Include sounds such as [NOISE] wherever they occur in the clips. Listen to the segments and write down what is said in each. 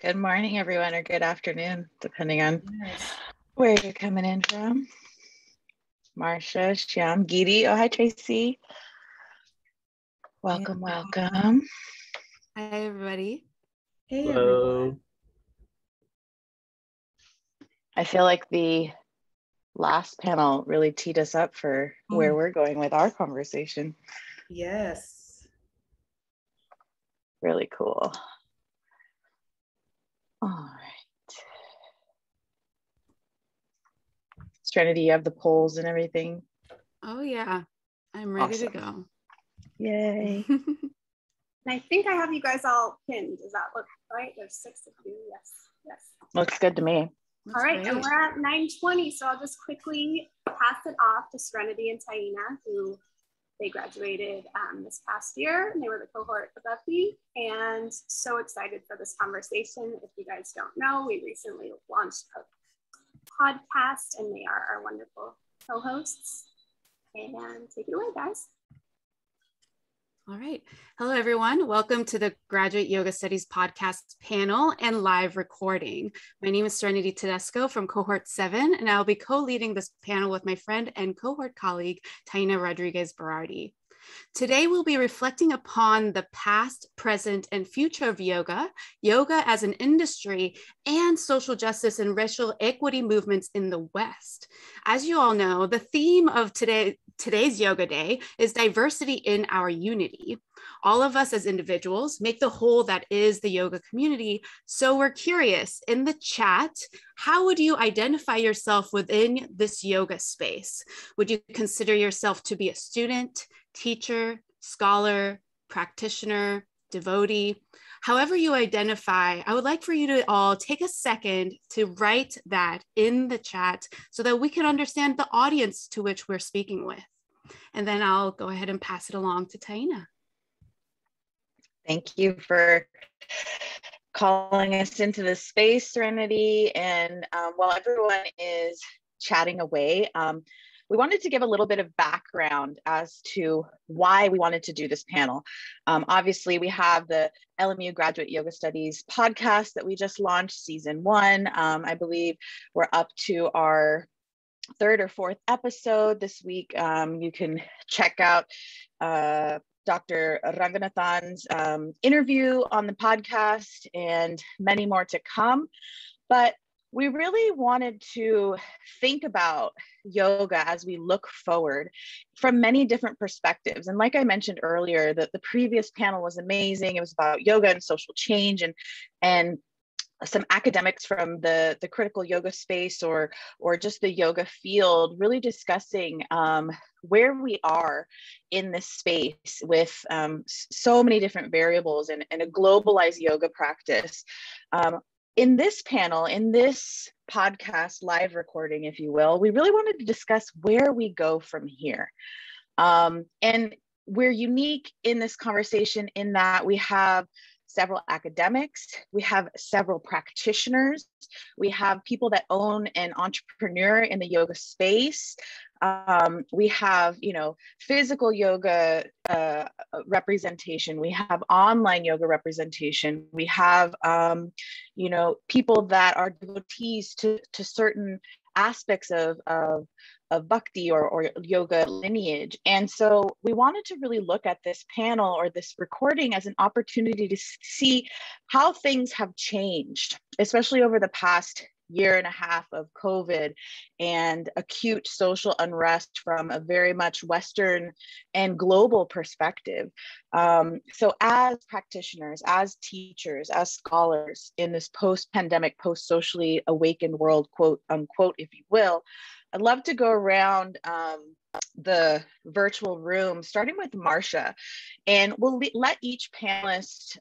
Good morning, everyone, or good afternoon, depending on yes. where you're coming in from. Marsha, Shyam, Giri. Oh, hi, Tracy. Welcome, welcome. Hi, everybody. Hey, Hello. everyone. I feel like the last panel really teed us up for mm. where we're going with our conversation. Yes. Really cool. All right. Trinity, you have the polls and everything. Oh yeah, I'm ready awesome. to go. Yay. [LAUGHS] And I think I have you guys all pinned. Does that look right? There's six of you. Yes. Yes. Looks good to me. That's all right. Great. And we're at 920. So I'll just quickly pass it off to Serenity and Taina, who they graduated um, this past year and they were the cohort above me. And so excited for this conversation. If you guys don't know, we recently launched a podcast and they are our wonderful co-hosts. And take it away, guys. All right. Hello, everyone. Welcome to the Graduate Yoga Studies podcast panel and live recording. My name is Serenity Tedesco from cohort seven, and I'll be co leading this panel with my friend and cohort colleague, Taina Rodriguez Berardi. Today, we'll be reflecting upon the past, present, and future of yoga, yoga as an industry, and social justice and racial equity movements in the West. As you all know, the theme of today, today's Yoga Day is diversity in our unity. All of us as individuals make the whole that is the yoga community. So we're curious in the chat, how would you identify yourself within this yoga space? Would you consider yourself to be a student, teacher, scholar, practitioner, devotee? However, you identify, I would like for you to all take a second to write that in the chat so that we can understand the audience to which we're speaking with. And then I'll go ahead and pass it along to Taina. Thank you for calling us into the space, Serenity. And um, while everyone is chatting away, um, we wanted to give a little bit of background as to why we wanted to do this panel. Um, obviously, we have the LMU Graduate Yoga Studies podcast that we just launched, season one. Um, I believe we're up to our third or fourth episode this week. Um, you can check out uh, Dr. Ranganathan's um, interview on the podcast and many more to come. But we really wanted to think about yoga as we look forward from many different perspectives. And like I mentioned earlier, that the previous panel was amazing. It was about yoga and social change and and some academics from the, the critical yoga space or or just the yoga field really discussing um, where we are in this space with um, so many different variables and, and a globalized yoga practice um, in this panel, in this podcast live recording, if you will, we really wanted to discuss where we go from here. Um, and we're unique in this conversation in that we have several academics, we have several practitioners, we have people that own an entrepreneur in the yoga space, um, we have you know physical yoga uh, representation we have online yoga representation we have um, you know people that are devotees to, to certain aspects of, of of bhakti or, or yoga lineage. And so we wanted to really look at this panel or this recording as an opportunity to see how things have changed, especially over the past year and a half of COVID and acute social unrest from a very much Western and global perspective. Um, so, as practitioners, as teachers, as scholars in this post pandemic, post socially awakened world, quote unquote, if you will, I'd love to go around. Um, the virtual room, starting with Marsha, and we'll let each panelist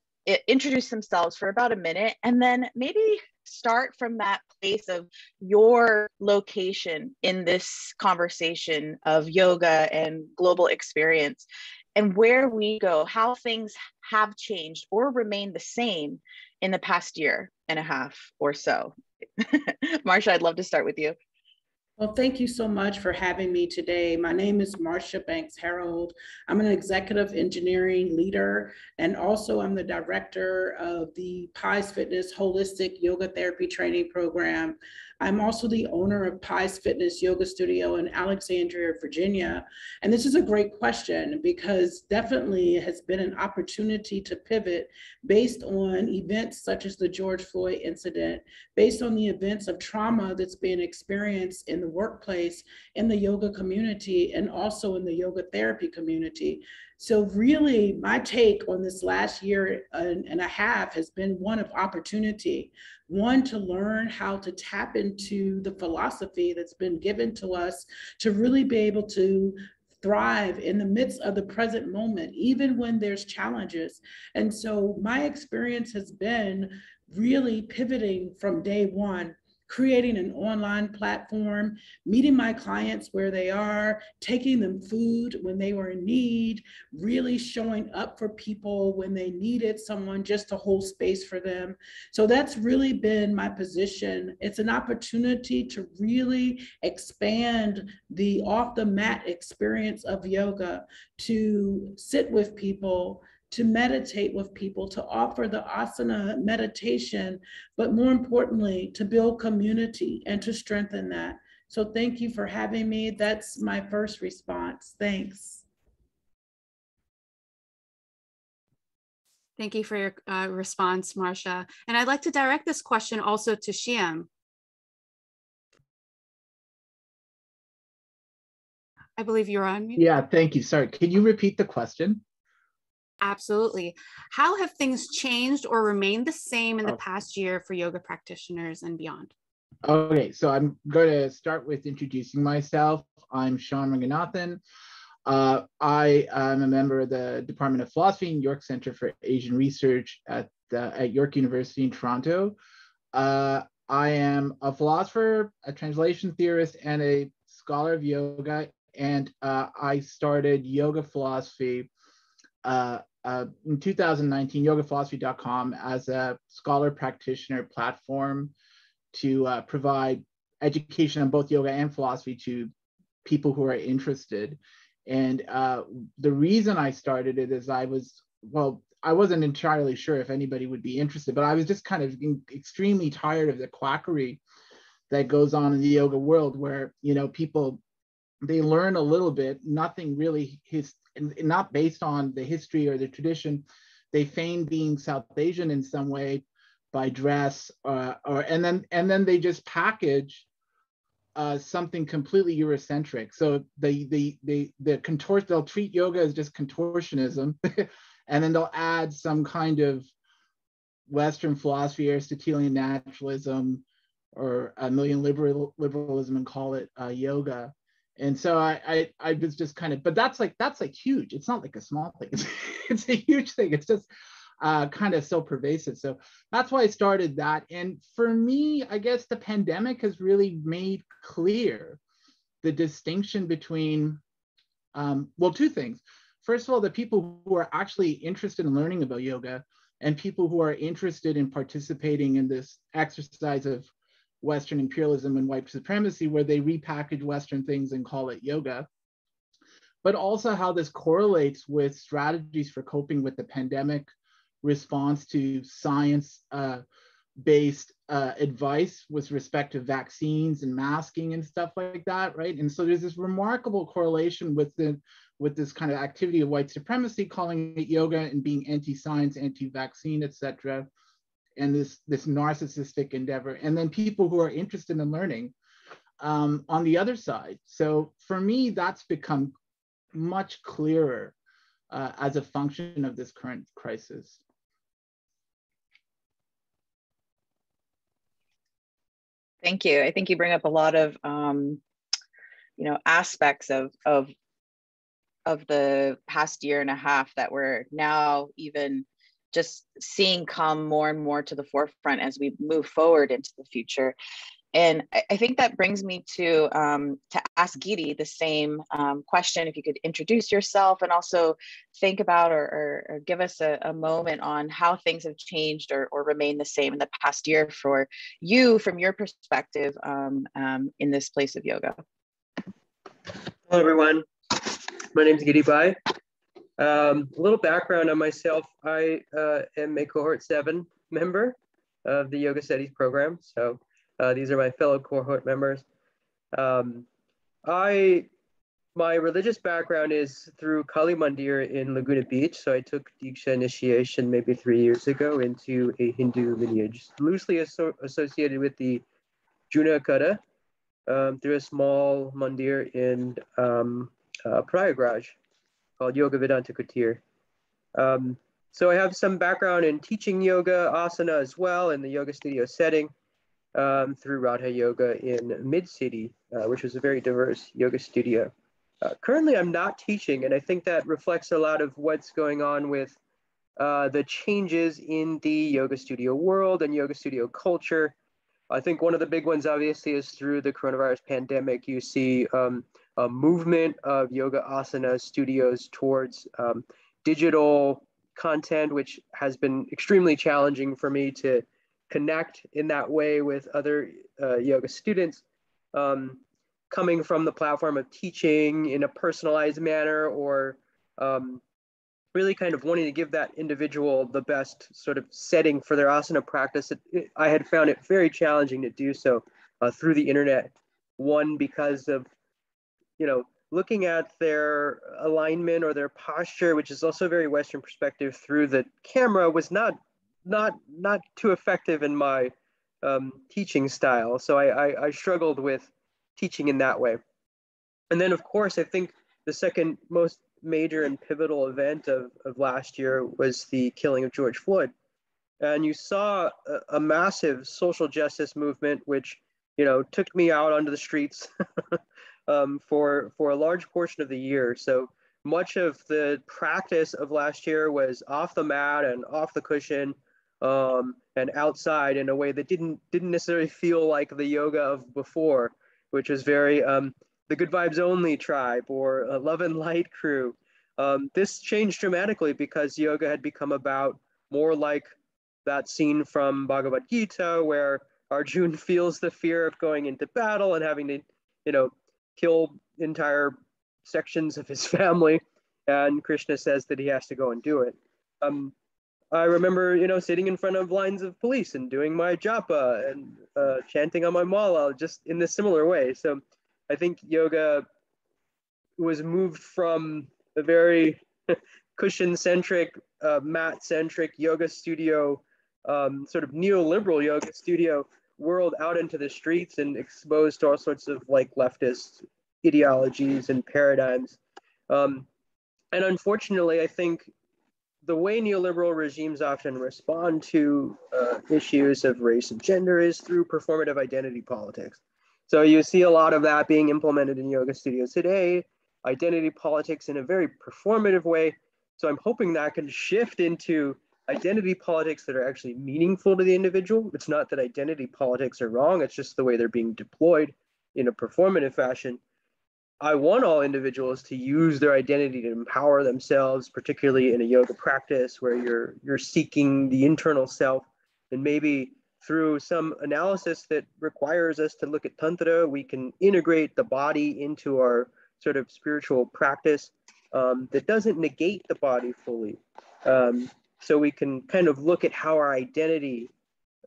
introduce themselves for about a minute and then maybe start from that place of your location in this conversation of yoga and global experience and where we go, how things have changed or remained the same in the past year and a half or so. [LAUGHS] Marsha, I'd love to start with you. Well, thank you so much for having me today. My name is Marcia Banks Harold. I'm an executive engineering leader, and also I'm the director of the Pies Fitness Holistic Yoga Therapy Training Program. I'm also the owner of Pies Fitness Yoga Studio in Alexandria, Virginia. And this is a great question because definitely it has been an opportunity to pivot based on events such as the George Floyd incident, based on the events of trauma that's being experienced in the workplace, in the yoga community, and also in the yoga therapy community. So really my take on this last year and, a half has been one of opportunity. One, to learn how to tap into the philosophy that's been given to us to really be able to thrive in the midst of the present moment, even when there's challenges. And so my experience has been really pivoting from day one creating an online platform, meeting my clients where they are, taking them food when they were in need, really showing up for people when they needed someone just to hold space for them. So that's really been my position. It's an opportunity to really expand the off the mat experience of yoga, to sit with people to meditate with people, to offer the asana meditation, but more importantly, to build community and to strengthen that. So thank you for having me. That's my first response. Thanks. Thank you for your uh, response, Marcia. And I'd like to direct this question also to Shyam. I believe you're on mute. Yeah, thank you. Sorry, can you repeat the question? Absolutely. How have things changed or remained the same in the oh. past year for yoga practitioners and beyond? Okay, so I'm going to start with introducing myself. I'm Shyam Ranganathan. Uh, I am a member of the Department of Philosophy in York Center for Asian Research at, at York University in Toronto. Uh, I am a philosopher, a translation theorist, and a scholar of yoga. And uh, I started yoga philosophy uh, uh, in 2019, yogaphilosophy.com as a scholar practitioner platform to uh, provide education on both yoga and philosophy to people who are interested. And uh, the reason I started it is I was, well, I wasn't entirely sure if anybody would be interested, but I was just kind of extremely tired of the quackery that goes on in the yoga world where, you know, people, they learn a little bit, nothing really his, not based on the history or the tradition. They feign being South Asian in some way by dress, uh, or and then and then they just package uh, something completely Eurocentric. So they they they the contort they'll treat yoga as just contortionism, [LAUGHS] and then they'll add some kind of Western philosophy, Aristotelian naturalism, or a Millian liberal liberalism, and call it uh, yoga and so I, I i was just kind of but that's like that's like huge. It's not like a small thing. [LAUGHS] It's, it's a huge thing. It's just uh, kind of so pervasive. So that's why i started that. And for me i guess the pandemic has really made clear the distinction between um, well two things. First of all the people who are actually interested in learning about yoga and people who are interested in participating in this exercise of Western imperialism and white supremacy, where they repackage Western things and call it yoga, but also how this correlates with strategies for coping with the pandemic response to science uh, based uh, advice with respect to vaccines and masking and stuff like that, right? And so there's this remarkable correlation with the with this kind of activity of white supremacy, calling it yoga and being anti-science, anti-vaccine, etc and this this narcissistic endeavor and then people who are interested in learning um, on the other side. So for me that's become much clearer uh, as a function of this current crisis. Thank you. I think you bring up a lot of um, you know aspects of of of the past year and a half that we're now even just seeing come more and more to the forefront as we move forward into the future. and I, think that brings me to um, to ask Giri the same um, question. If you could introduce yourself and also think about or, or, or give us a, a, moment on how things have changed or, or remained the same in the past year for you from your perspective um, um in this place of yoga. Hello, everyone. My name is Giri Bai. Um, a little background on myself. I uh, am a cohort seven member of the Yoga Studies program. So uh, these are my fellow cohort members. Um, I, my religious background is through Kali Mandir in Laguna Beach. So I took Diksha initiation maybe three years ago into a Hindu lineage, loosely aso associated with the Juna Akhara um, through a small mandir in um, uh, Prayagraj called Yoga Vedanta Kutir. Um, so I have some background in teaching yoga asana as well in the yoga studio setting um, through Radha Yoga in Mid City, uh, which was a very diverse yoga studio. Uh, currently, I'm not teaching, and I think that reflects a lot of what's going on with uh, the changes in the yoga studio world and yoga studio culture. I think one of the big ones, obviously, is through the coronavirus pandemic. You see um, a movement of yoga asana studios towards um, digital content, which has been extremely challenging for me to connect in that way with other uh, yoga students um, coming from the platform of teaching in a personalized manner or um, really kind of wanting to give that individual the best sort of setting for their asana practice. It, it, I had found it very challenging to do so uh, through the internet. One, because of, you know, looking at their alignment or their posture, which is also very Western perspective through the camera was not not not too effective in my um, teaching style. So I, I, I struggled with teaching in that way. And then of course, I think the second most major and pivotal event of, of last year was the killing of George Floyd. And you saw a, a massive social justice movement, which, you know, took me out onto the streets [LAUGHS] um, for, for a large portion of the year. So much of the practice of last year was off the mat and off the cushion, um, and outside in a way that didn't didn't necessarily feel like the yoga of before, which was very um, the Good Vibes Only tribe or a Love and Light crew. Um, this changed dramatically because yoga had become about more like that scene from Bhagavad Gita where Arjun [LAUGHS] feels the fear of going into battle and having to, you know, kill entire sections of his [LAUGHS] family, and Krishna says that he has to go and do it. Um, I remember, you know, sitting in front of lines of police and doing my japa and uh, chanting on my mala just in this similar way. So I think yoga was moved from a very [LAUGHS] cushion centric, uh, mat centric yoga studio, um, sort of neoliberal yoga studio world out into the streets and exposed to all sorts of like leftist ideologies and paradigms. Um, and unfortunately, I think the way neoliberal regimes often respond to uh, issues of race and gender is through performative identity politics. So you see a lot of that being implemented in yoga studios today, identity politics in a very performative way. So I'm hoping that can shift into identity politics that are actually meaningful to the individual. It's not that identity politics are wrong, it's just the way they're being deployed in a performative fashion. I want all individuals to use their identity to empower themselves, particularly in a yoga practice where you're you're seeking the internal self, and maybe through some analysis that requires us to look at tantra, we can integrate the body into our sort of spiritual practice um, that doesn't negate the body fully. Um, so we can kind of look at how our identity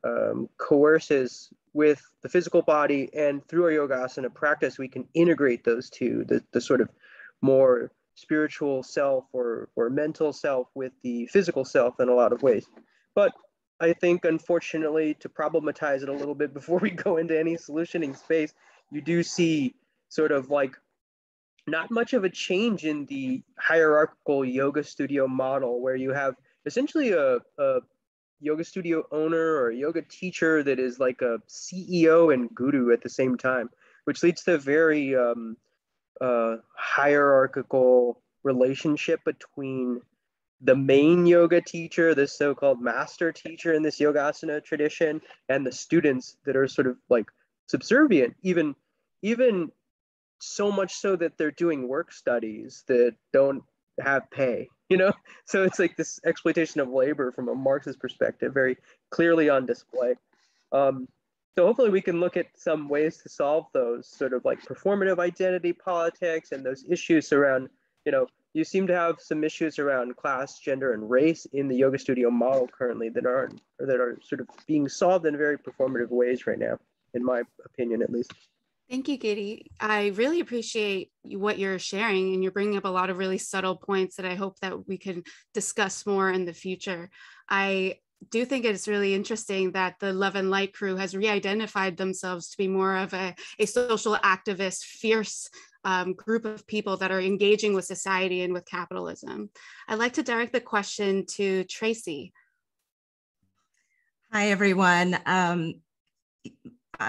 um, coerces with the physical body and through our yogasana practice, we can integrate those two, the, the sort of more spiritual self or, or mental self with the physical self in a lot of ways. But I think, unfortunately, to problematize it a little bit [LAUGHS] before we go into any solutioning space, you do see sort of like not much of a change in the hierarchical yoga studio model where you have essentially a, a yoga studio owner or a yoga teacher that is like a CEO and guru at the same time, which leads to a very um, uh, hierarchical relationship between the main yoga teacher, this so-called master teacher in this yogasana tradition, and the students that are sort of like subservient, even even so much so that they're doing work studies that don't have pay you know? [LAUGHS] So it's like this exploitation of labor from a marxist perspective very clearly on display. Um, so hopefully we can look at some ways to solve those sort of like performative identity politics and those issues around you know you seem to have some issues around class gender and race in the yoga studio model currently that aren't or that are sort of being solved in very performative ways right now in my opinion at least Thank you, Katie. I really appreciate what you're sharing, and you're bringing up a lot of really subtle points that I hope that we can discuss more in the future. I do think it's really interesting that the Love and Light crew has re-identified themselves to be more of a, a social activist, fierce um, group of people that are engaging with society and with capitalism. I'd like to direct the question to Tracy. Hi, everyone. Um,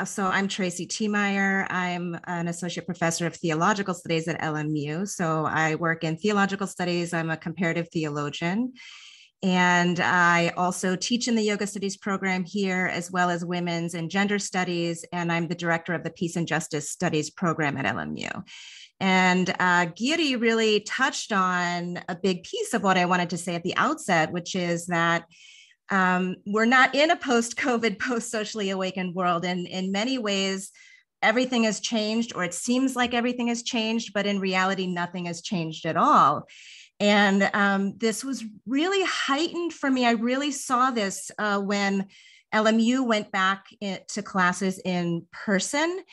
so I'm Tracy Tiemeier. I'm an associate professor of theological studies at LMU. So I work in theological studies. I'm a comparative theologian. And I also teach in the yoga studies program here, as well as women's and gender studies. And I'm the director of the peace and justice studies program at LMU. And uh, Giri really touched on a big piece of what I wanted to say at the outset, which is that um, we're not in a post COVID, post socially awakened world. And in many ways, everything has changed, or it seems like everything has changed, but in reality, nothing has changed at all. And um, this was really heightened for me. I really saw this uh, when LMU went back to classes in person.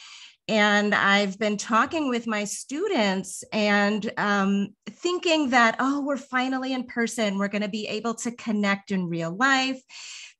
And I've been talking with my students and um, thinking that, oh, we're finally in person. We're going to be able to connect in real life.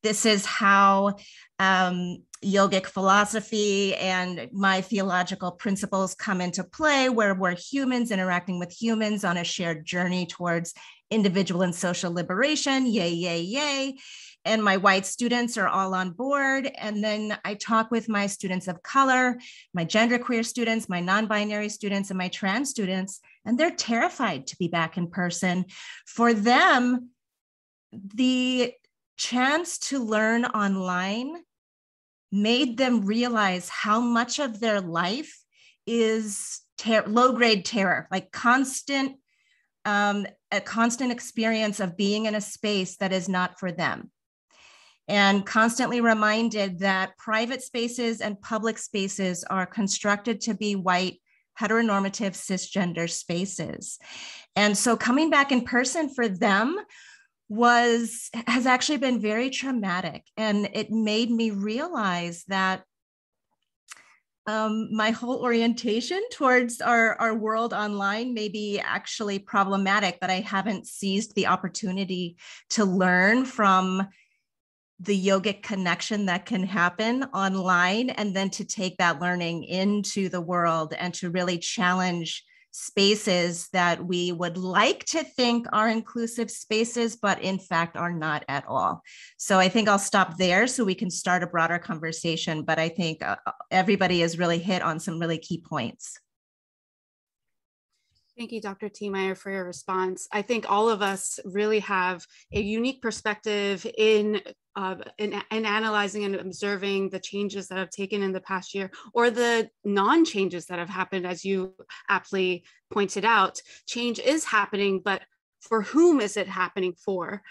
This is how um, yogic philosophy and my theological principles come into play, where we're humans interacting with humans on a shared journey towards individual and social liberation. Yay, yay, yay and my white students are all on board. And then I talk with my students of color, my genderqueer students, my non binary students, and my trans students, and they're terrified to be back in person. For them, the chance to learn online made them realize how much of their life is ter- low grade terror, like constant, um, a constant experience of being in a space that is not for them and constantly reminded that private spaces and public spaces are constructed to be white, heteronormative, cisgender spaces. And so coming back in person for them was has actually been very traumatic and it made me realize that um, my whole orientation [LAUGHS] towards our, our world online may be actually problematic that I haven't seized the opportunity to learn from the yogic connection that can happen online and then to take that learning into the world and to really challenge spaces that we would like to think are inclusive spaces, but in fact are not at all. So I think I'll stop there so we can start a broader conversation. But I think uh, everybody has really hit on some really key points. Thank you, Dr. Tiemeier, for your response. I think all of us really have a unique perspective in, uh, in, analyzing and observing the changes that have taken in the past year or the non-changes that have happened, as you aptly pointed out. Change is happening, but for whom is it happening for?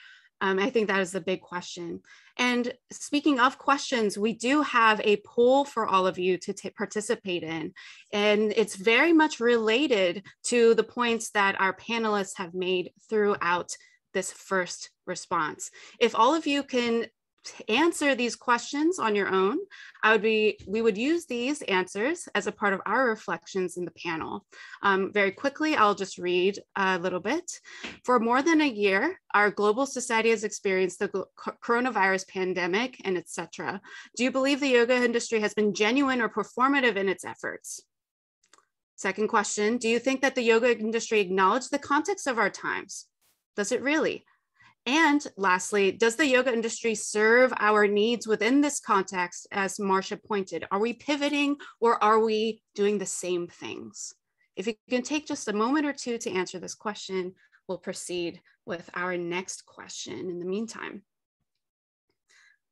Um, I think that is the big question. And speaking of questions, we do have a poll for all of you to participate in. And it's very much related to the points that our panelists have made throughout this first response. If all of you can answer these questions on your own, I would be, we would use these answers as a part of our reflections in the panel. Um, very quickly, I'll just read a little bit. For more than a year, our global society has experienced the coronavirus pandemic and etc. Do you believe the yoga industry has been genuine or performative in its efforts? Second question, do you think that the yoga industry acknowledged the context of our times? Does it really? And lastly, does the yoga industry serve our needs within this context, as Marcia pointed? Are we pivoting or are we doing the same things? If you can take just a moment or two to answer this question, we'll proceed with our next question in the meantime.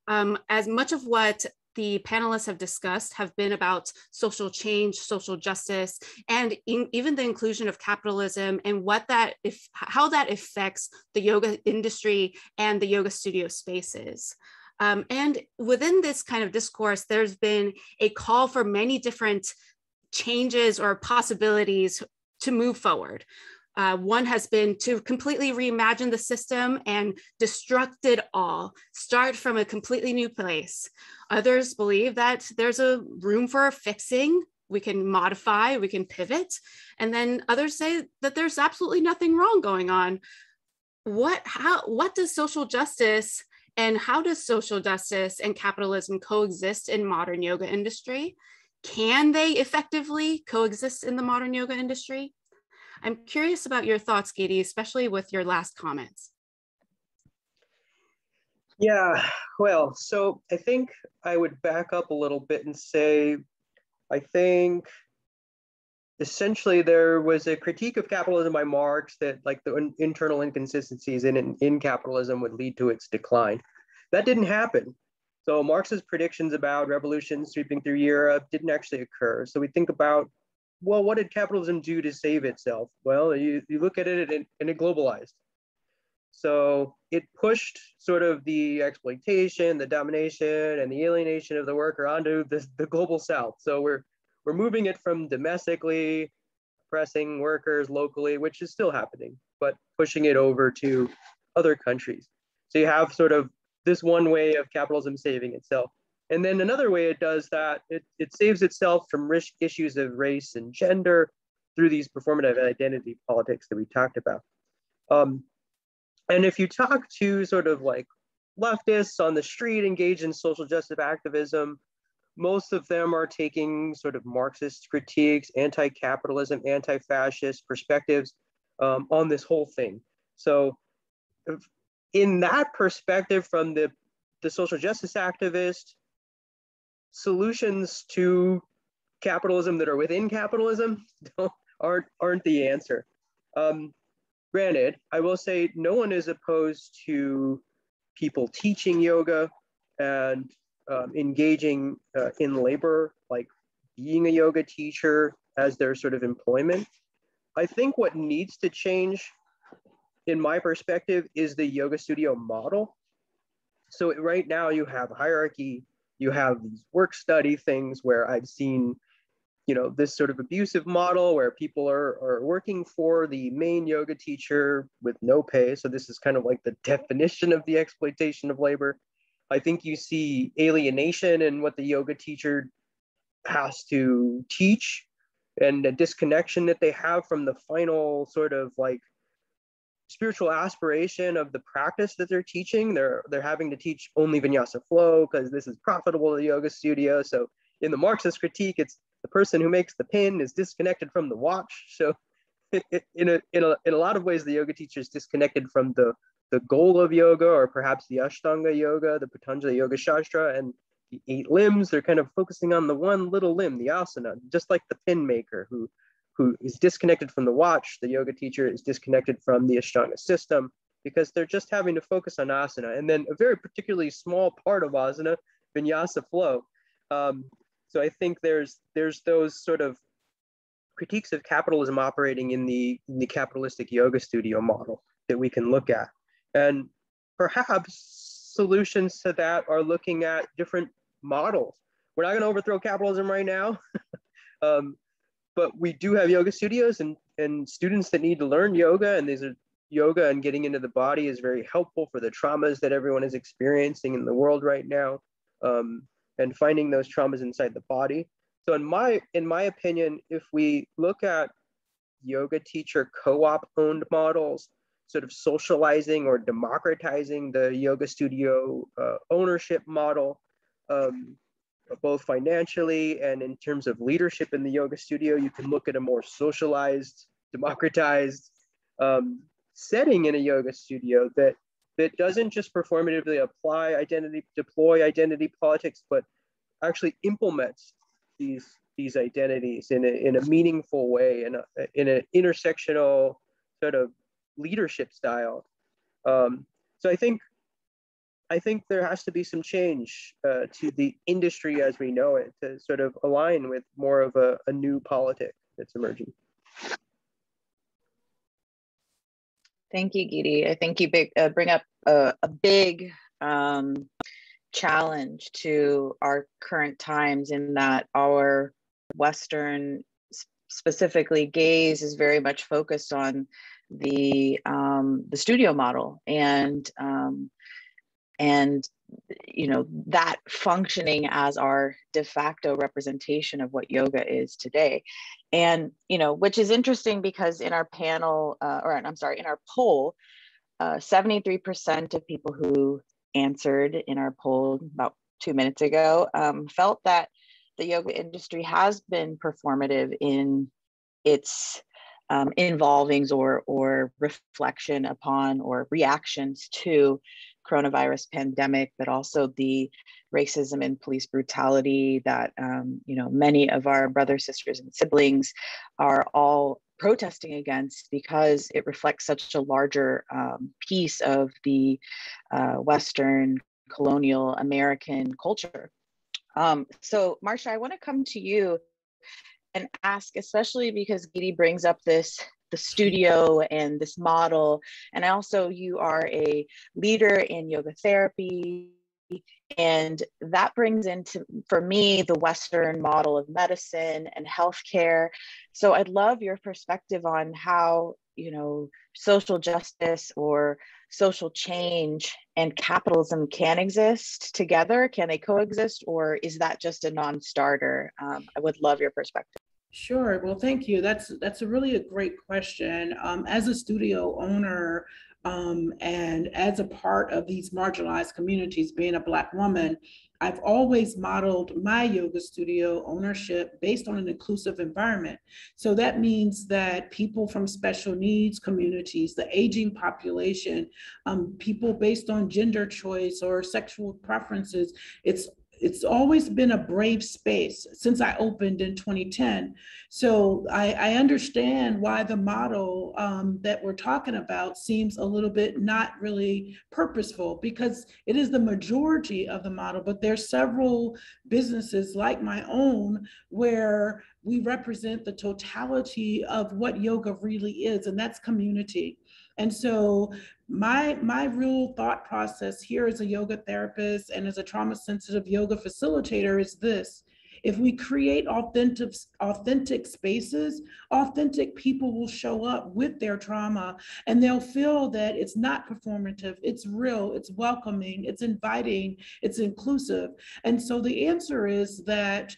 Um, as much of what the panelists have discussed have been about social change, social justice, and in, even the inclusion of capitalism and what that if how that affects the yoga industry and the yoga studio spaces. Um, and within this kind of discourse, there's been a call for many different changes or possibilities to move forward. Uh, one has been to completely reimagine the system and destruct it all, start from a completely new place. Others believe that there's a room for fixing. We can modify, we can pivot. And then others say that there's absolutely nothing wrong going on. What, how, what does social justice and how does social justice and capitalism coexist in modern yoga industry? Can they effectively coexist in the modern yoga industry? I'm curious about your thoughts, Katie, especially with your last comments. Yeah, well, so I think I would back up a little bit and say, I think essentially there was a critique of capitalism by Marx that like the internal inconsistencies in, in capitalism would lead to its decline. That didn't happen. So Marx's predictions about revolutions sweeping through Europe didn't actually occur. So we think about well, what did capitalism do to save itself? Well, you, you look at it and, and it globalized. So it pushed sort of the exploitation, the domination, and the alienation of the worker onto the, the global south. So we're we're moving it from domestically oppressing workers locally, which is still happening, but pushing it over to other countries. So you have sort of this one way of capitalism saving itself. And then another way it does that, it, it saves itself from risk issues of race and gender through these performative identity politics that we talked about. Um, and if you talk to sort of like leftists on the street engaged in social justice activism, most of them are taking sort of Marxist critiques, anti-capitalism, anti-fascist perspectives um, on this whole thing. So in that perspective from the, the social justice activist, solutions to capitalism that are within capitalism [LAUGHS] aren't aren't the answer. Um, granted, I will say no one is opposed to people teaching yoga and um, engaging uh, in labor, like being a yoga teacher as their sort of employment. I think what needs to change, in my perspective, is the yoga studio model. So right now you have hierarchy, you have these work study things where I've seen, you know, this sort of abusive model where people are, are working for the main yoga teacher with no pay. So this is kind of like the definition of the exploitation of labor. I think you see alienation in what the yoga teacher has to teach and a disconnection that they have from the final sort of like spiritual aspiration of the practice that they're teaching. They're they're having to teach only vinyasa flow because this is profitable to the yoga studio. So in the Marxist critique, it's the person who makes the pin is disconnected from the watch. So [LAUGHS] in a in a in a lot of ways, the yoga teacher is disconnected from the the goal of yoga, or perhaps the Ashtanga yoga, the Patanjali Yoga Shastra, and the eight limbs. They're kind of focusing on the one little limb, the asana, just like the pin maker who who is disconnected from the watch, the yoga teacher is disconnected from the Ashtanga system because they're just having to focus on asana. And then a very particularly small part of asana, vinyasa flow. Um, so I think there's there's those sort of critiques of capitalism operating in the, in the capitalistic yoga studio model that we can look at. And perhaps solutions to that are looking at different models. We're not going to overthrow capitalism right now. [LAUGHS] um, but we do have yoga studios and, and students that need to learn yoga and these are yoga and getting into the body is very helpful for the traumas that everyone is experiencing in the world right now um, and finding those traumas inside the body. So in my in my opinion if we look at yoga teacher co-op owned models sort of socializing or democratizing the yoga studio uh, ownership model um, both financially and in terms of leadership in the yoga studio. You can look at a more socialized, democratized um, setting in a yoga studio that that doesn't just performatively apply identity, deploy identity politics, but actually implements these these identities in a, in a meaningful way, in a in an intersectional sort of leadership style. Um, so I think I think there has to be some change uh, to the industry as we know it to sort of align with more of a, a new politic that's emerging. Thank you, Giri. I think you big, uh, bring up a, a big um, challenge to our current times in that our Western, specifically gaze, is very much focused on the um, the studio model and um, and you know that functioning as our de facto representation of what yoga is today. And you know which is interesting because in our panel uh, or i'm sorry in our poll uh, 73% of people who answered in our poll about two minutes ago um, felt that the yoga industry has been performative in its um, involvings or or reflection upon or reactions to coronavirus pandemic, but also the racism and police brutality that um, you know many of our brothers, sisters, and siblings are all protesting against because it reflects such a larger um, piece of the uh, Western colonial American culture. Um, so, Marcia, I want to come to you and ask, especially because Giri brings up this the studio and this model. And I also, you are a leader in yoga therapy. And that brings into, for me, the Western model of medicine and healthcare. So I'd love your perspective on how, you know, social justice or social change and capitalism can exist together? Can they coexist, or is that just a non-starter? Um, I would love your perspective. Sure. Well, thank you. That's that's a really a great question. Um, as a studio owner um, and as a part of these marginalized communities, being a Black woman, I've always modeled my yoga studio ownership based on an inclusive environment. So that means that people from special needs communities, the aging population, um, people based on gender choice or sexual preferences, it's it's always been a brave space since I opened in 2010. So I, I understand why the model um, that we're talking about seems a little bit not really purposeful because it is the majority of the model, but there's several businesses like my own where we represent the totality of what yoga really is, and that's community. And so my my real thought process here as a yoga therapist and as a trauma sensitive yoga facilitator is this. If we create authentic authentic spaces authentic people will show up with their trauma and they'll feel that it's not performative it's real it's welcoming it's inviting it's inclusive. And so the answer is that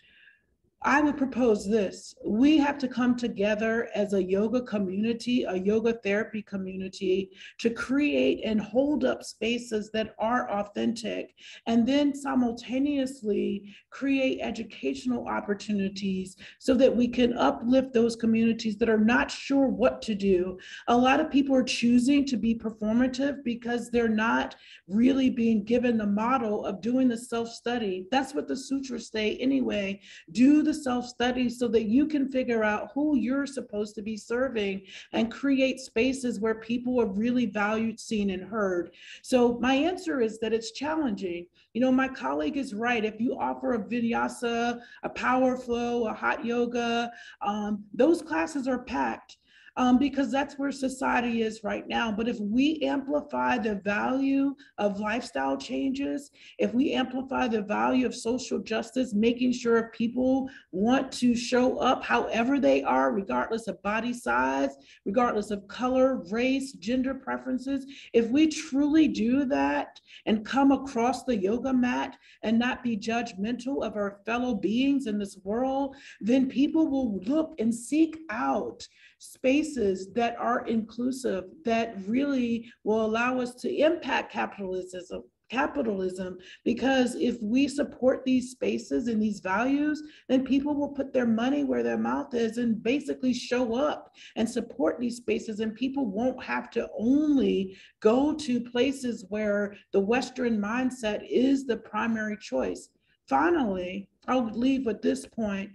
I would propose this. We have to come together as a yoga community, a yoga therapy community, to create and hold up spaces that are authentic, and then simultaneously create educational opportunities so that we can uplift those communities that are not sure what to do. A lot of people are choosing to be performative because they're not really being given the model of doing the self study. That's what the sutras say anyway. Do the self study so that you can figure out who you're supposed to be serving and create spaces where people are really valued, seen, and heard. So, my answer is that it's challenging. You know, my colleague is right. If you offer a vinyasa, a power flow, a hot yoga, um, those classes are packed um, because that's where society is right now. But if we amplify the value of lifestyle changes, if we amplify the value of social justice, making sure people want to show up however they are, regardless of body size, regardless of color, race, gender preferences, if we truly do that and come across the yoga mat and not be judgmental of our fellow beings in this world, then people will look and seek out spaces that are inclusive, that really will allow us to impact capitalism, capitalism. Because if we support these spaces and these values then people will put their money where their mouth is and basically show up and support these spaces. And people won't have to only go to places where the western mindset is the primary choice. Finally i'll leave with this point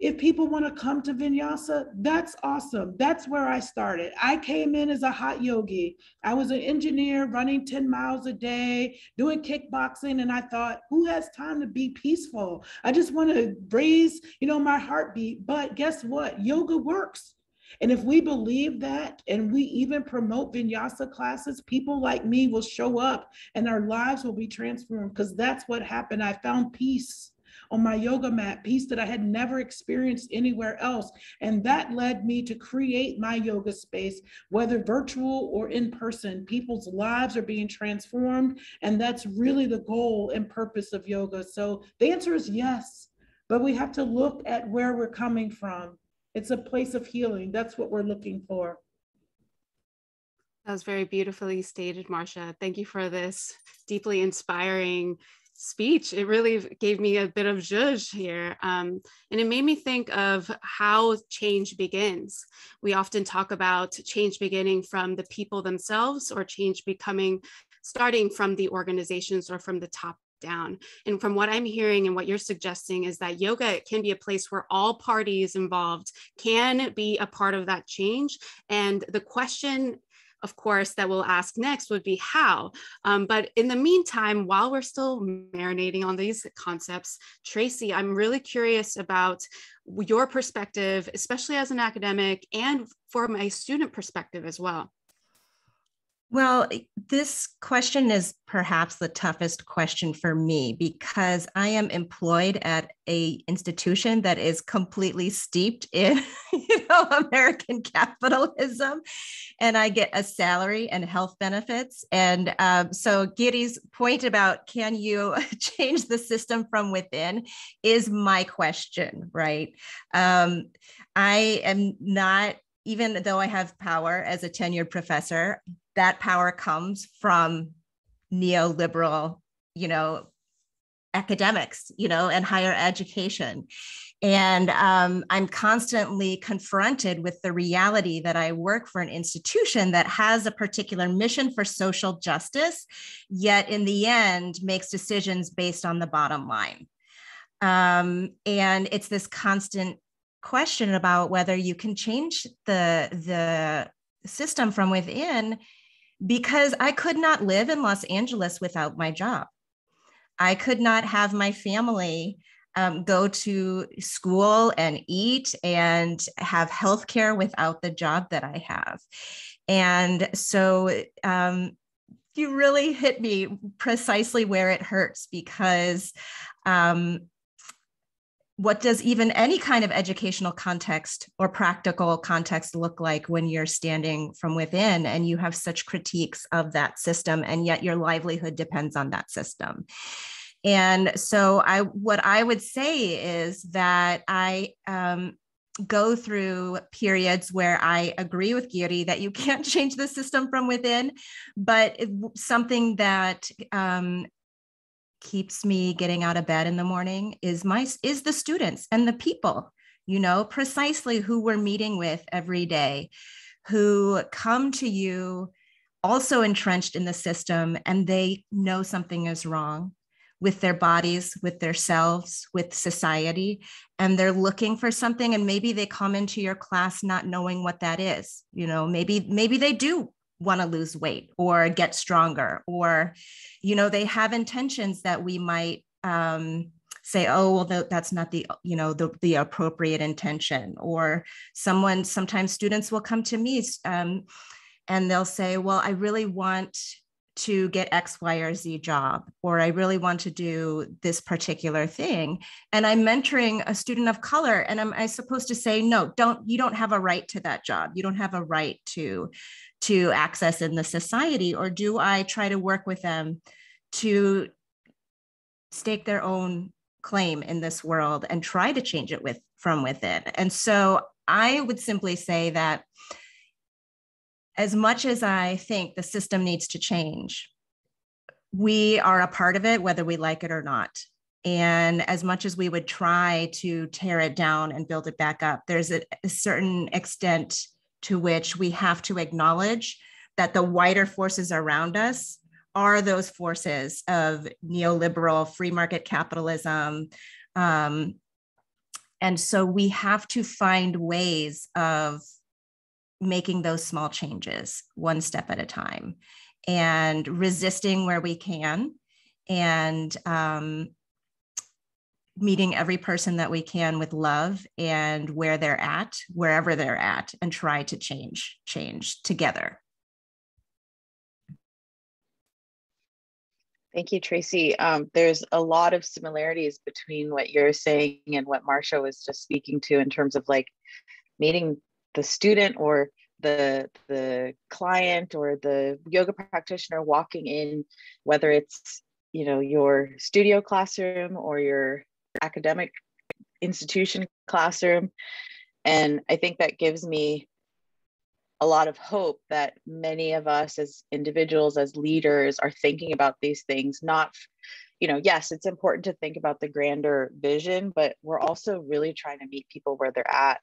if people want to come to vinyasa, that's awesome. That's where I started. I came in as a hot yogi. I was an engineer running 10 miles a day, doing kickboxing, and I thought, who has time to be peaceful? I just want to raise, you know, my heartbeat. But guess what? Yoga works. And if we believe that and we even promote vinyasa classes, people like me will show up and our lives will be transformed because that's what happened. I found peace on my yoga mat, peace that I had never experienced anywhere else. And that led me to create my yoga space, whether virtual or in person. People's lives are being transformed. And that's really the goal and purpose of yoga. So the answer is yes, but we have to look at where we're coming from. It's a place of healing. That's what we're looking for. That was very beautifully stated, Marcia. Thank you for this deeply inspiring speech. It really gave me a bit of zhuzh here. Um, and it made me think of how change begins. We often talk about change beginning from the people themselves or change becoming starting from the organizations or from the top down. And from what I'm hearing and what you're suggesting is that yoga can be a place where all parties involved can be a part of that change. And the question of course, that we'll ask next would be how. Um, but in the meantime, while we're still marinating on these concepts, Tracy, I'm really curious about your perspective, especially as an academic and for my student perspective as well. Well, this question is perhaps the toughest question for me because I am employed at a institution that is completely steeped in, [LAUGHS] you know, American capitalism, and I get a salary and health benefits. And um, so, Giri's point about can you [LAUGHS] change the system from within is my question, right? Um, I am not even though I have power as a tenured professor, that power comes from neoliberal, you know, academics, you know, and higher education. And um, I'm constantly confronted with the reality that I work for an institution that has a particular mission for social justice, yet in the end makes decisions based on the bottom line. Um, and it's this constant question about whether you can change the the system from within because I could not live in Los Angeles without my job. I could not have my family um, go to school and eat and have health care without the job that I have. And so um, you really hit me precisely where it hurts because um, what does even any kind of educational context or practical context look like when you're standing from within and you have such critiques of that system and yet your livelihood depends on that system? And so i what i would say is that i um, go through periods where I agree with Giri that you [LAUGHS] can't change the system from within, but something that um, keeps me getting out of bed in the morning is my is the students and the people you know precisely who we're meeting with every day who come to you also entrenched in the system and they know something is wrong with their bodies with their selves with society and they're looking for something and maybe they come into your class not knowing what that is you know maybe maybe they do want to lose weight or get stronger or you know they have intentions that we might um, say oh well that's not the you know the, the appropriate intention or someone sometimes students will come to me um, and they'll say well i really want to get X, Y, or Z job, or I really want to do this particular thing. And I'm mentoring a student of color, and am I supposed to say, no, don't, you don't have a right to that job. You don't have a right to to access in the society? Or do I try to work with them to stake their own claim in this world and try to change it with from within? And so I would simply say that as much as I think the system needs to change, we are a part of it, whether we like it or not. And as much as we would try to tear it down and build it back up, there's a, a certain extent to which we have to acknowledge that the wider forces around us are those forces of neoliberal free market capitalism um, And so we have to find ways of making those small changes one step at a time and resisting where we can and um, meeting every person that we can with love and where they're at wherever they're at and try to change change together Thank you, Tracy. Um, there's a lot of similarities between what you're saying and what Marsha was just speaking to in terms of like meeting the student or the the client or the yoga practitioner walking in, whether it's you know your studio classroom or your academic institution classroom, and I think that gives me a lot of hope that many of us as individuals as leaders are thinking about these things not you know yes it's important to think about the grander vision but we're also really trying to meet people where they're at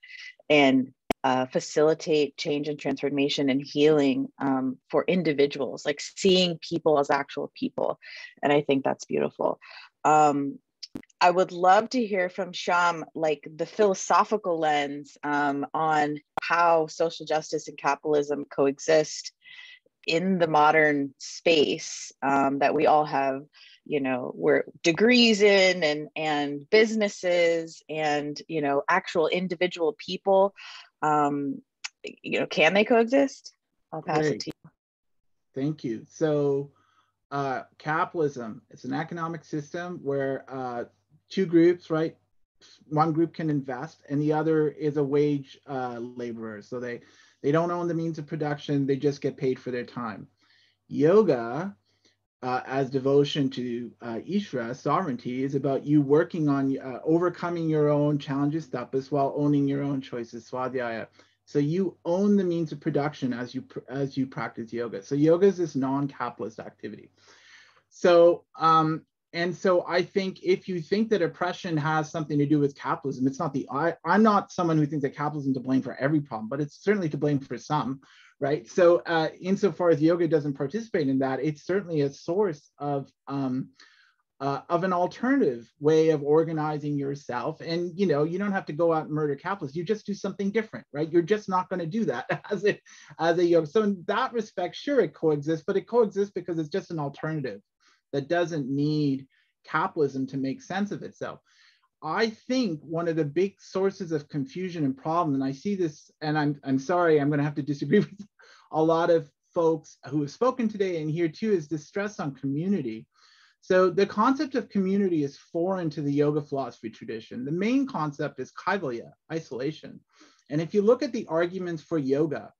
and uh, facilitate change and transformation and healing um, for individuals like seeing people as actual people. And i think that's beautiful. Um, I would love to hear from Shyam, like the philosophical lens um, on how social justice and capitalism coexist in the modern space um, that we all have, you know, we're degrees in and and businesses and you know actual individual people. Um, you know, can they coexist? I'll pass Great. it to you. Thank you. So, uh, capitalism is an economic system where uh, two groups, right? One group can invest, and the other is a wage uh, laborer. So they they don't own the means of production; they just get paid for their time. Yoga, uh, as devotion to uh, Ishvara, sovereignty, is about you working on uh, overcoming your own challenges, tapas, while owning your own choices, swadhyaya. So you own the means of production as you as you practice yoga. So yoga is this non-capitalist activity. So um, and so I think if you think that oppression has something to do with capitalism, it's not the I, I'm not someone who thinks that capitalism to blame for every problem, but it's certainly to blame for some, right? So uh, insofar as yoga doesn't participate in that, it's certainly a source of um, uh, of an alternative way of organizing yourself. And you know, you don't have to go out and murder capitalists. You just do something different, right? You're just not going to do that [LAUGHS] as a as a yoga. So in that respect, sure, it coexists, but it coexists because it's just an alternative that doesn't need capitalism to make sense of itself. I think one of the big sources of confusion and problem, and I see this, and I'm, I'm sorry, I'm going to have to disagree [LAUGHS] with a lot of folks who have spoken today and here too, is the stress on community. So the concept of community is foreign to the yoga philosophy tradition. The main concept is kaivalya, isolation. And if you look at the arguments for yoga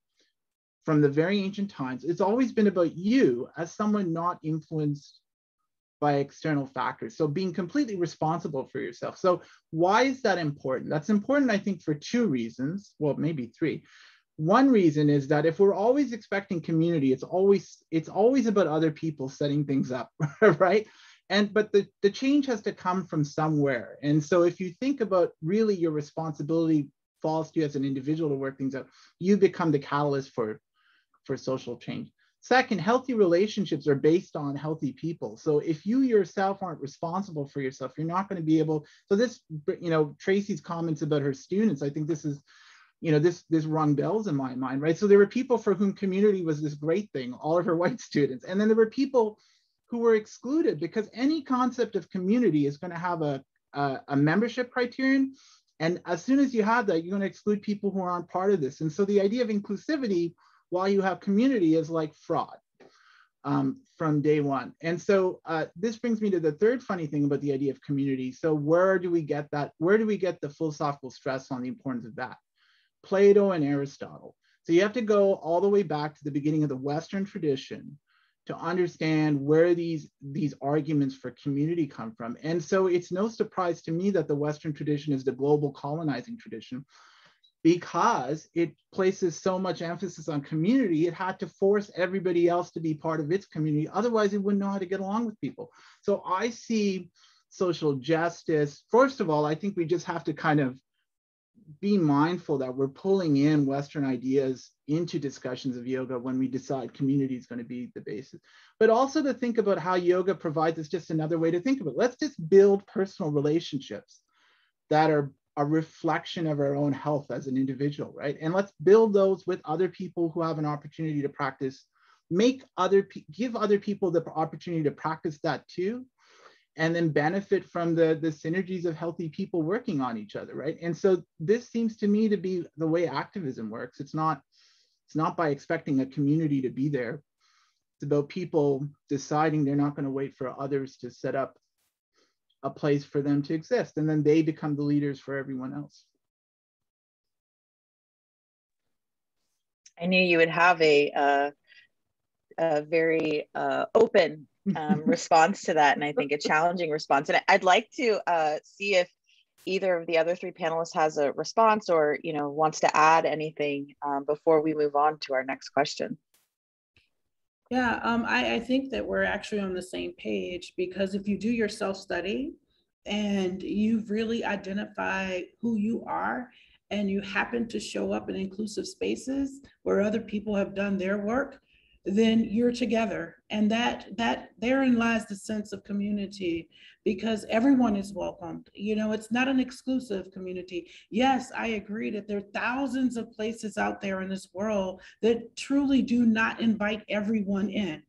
from the very ancient times, it's always been about you as someone not influenced by external factors. So being completely responsible for yourself. So why is that important? That's important, I think, for two reasons. Well, maybe three. One reason is that if we're always expecting community, it's always it's always about other people setting things up, [LAUGHS] right? And but the, the change has to come from somewhere. And so if you think about really your responsibility falls to you as an individual to work things out, you become the catalyst for for social change. Second, healthy relationships are based on healthy people. So if you yourself aren't responsible for yourself, you're not going to be able. So this, you know, Tracy's comments about her students, I think this is, you know, this this rung bells in my mind, right? So there were people for whom community was this great thing, all of her white [LAUGHS] students, and then there were people who were excluded because any concept of community is going to have a, a, a membership criterion. And as soon as you have that, you're going to exclude people who aren't part of this. And so the idea of inclusivity while you have community is like fraud um, from day one. And so uh, this brings me to the third funny thing about the idea of community. So where do we get that? Where do we get the philosophical stress on the importance of that? Plato and Aristotle. So you have to go all the way back to the beginning of the Western tradition to understand where these, these arguments for community come from. And so it's no surprise to me that the Western tradition is the global colonizing tradition because it places so much emphasis on community, it had to force everybody else to be part of its community. Otherwise, it wouldn't know how to get along with people. So I see social justice. First of all, I think we just have to kind of be mindful that we're pulling in Western ideas into discussions of yoga when we decide community is going to be the basis. But also to think about how yoga provides us just another way to think of it. Let's just build personal relationships that are a reflection of our own health as an individual, right? And let's build those with other people who have an opportunity to practice, make other, give other people the opportunity to practice that too, and then benefit from the, the synergies of healthy people working on each other, right? And so this seems to me to be the way activism works. It's not, it's not by expecting a community to be there. It's about people deciding they're not going to wait for others to set up a place for them to exist. And then they become the leaders for everyone else. I knew you would have a, uh, a very uh, open um, [LAUGHS] response to that, and I think a challenging response. And I'd like to uh, see if either of the other three panelists has a response or you know wants to add anything um, before we move on to our next question. Yeah, um, I, I think that we're actually on the same page because if you do your self study and you've really identified who you are and you happen to show up in inclusive spaces where other people have done their work, then you're together. And that that therein lies the sense of community because everyone is welcomed you know it's not an exclusive community. Yes i agree that there are thousands of places out there in this world that truly do not invite everyone in.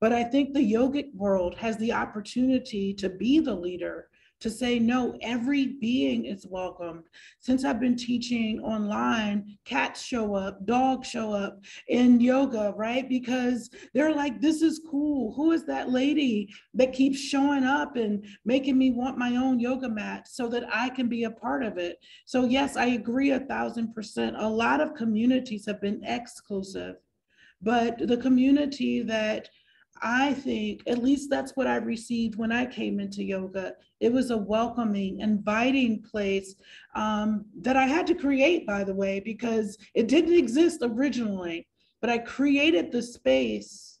But i think the yogic world has the opportunity to be the leader to say, no, every being is welcomed. Since I've been teaching online, cats show up, dogs show up in yoga, right? Because they're like, this is cool. Who is that lady that keeps showing up and making me want my own yoga mat so that I can be a part of it? So, yes, I agree a thousand percent. A lot of communities have been exclusive, but the community that I think, at least that's what I received when I came into yoga. It was a welcoming, inviting place um, that I had to create, by the way, because it didn't exist originally, but I created the space.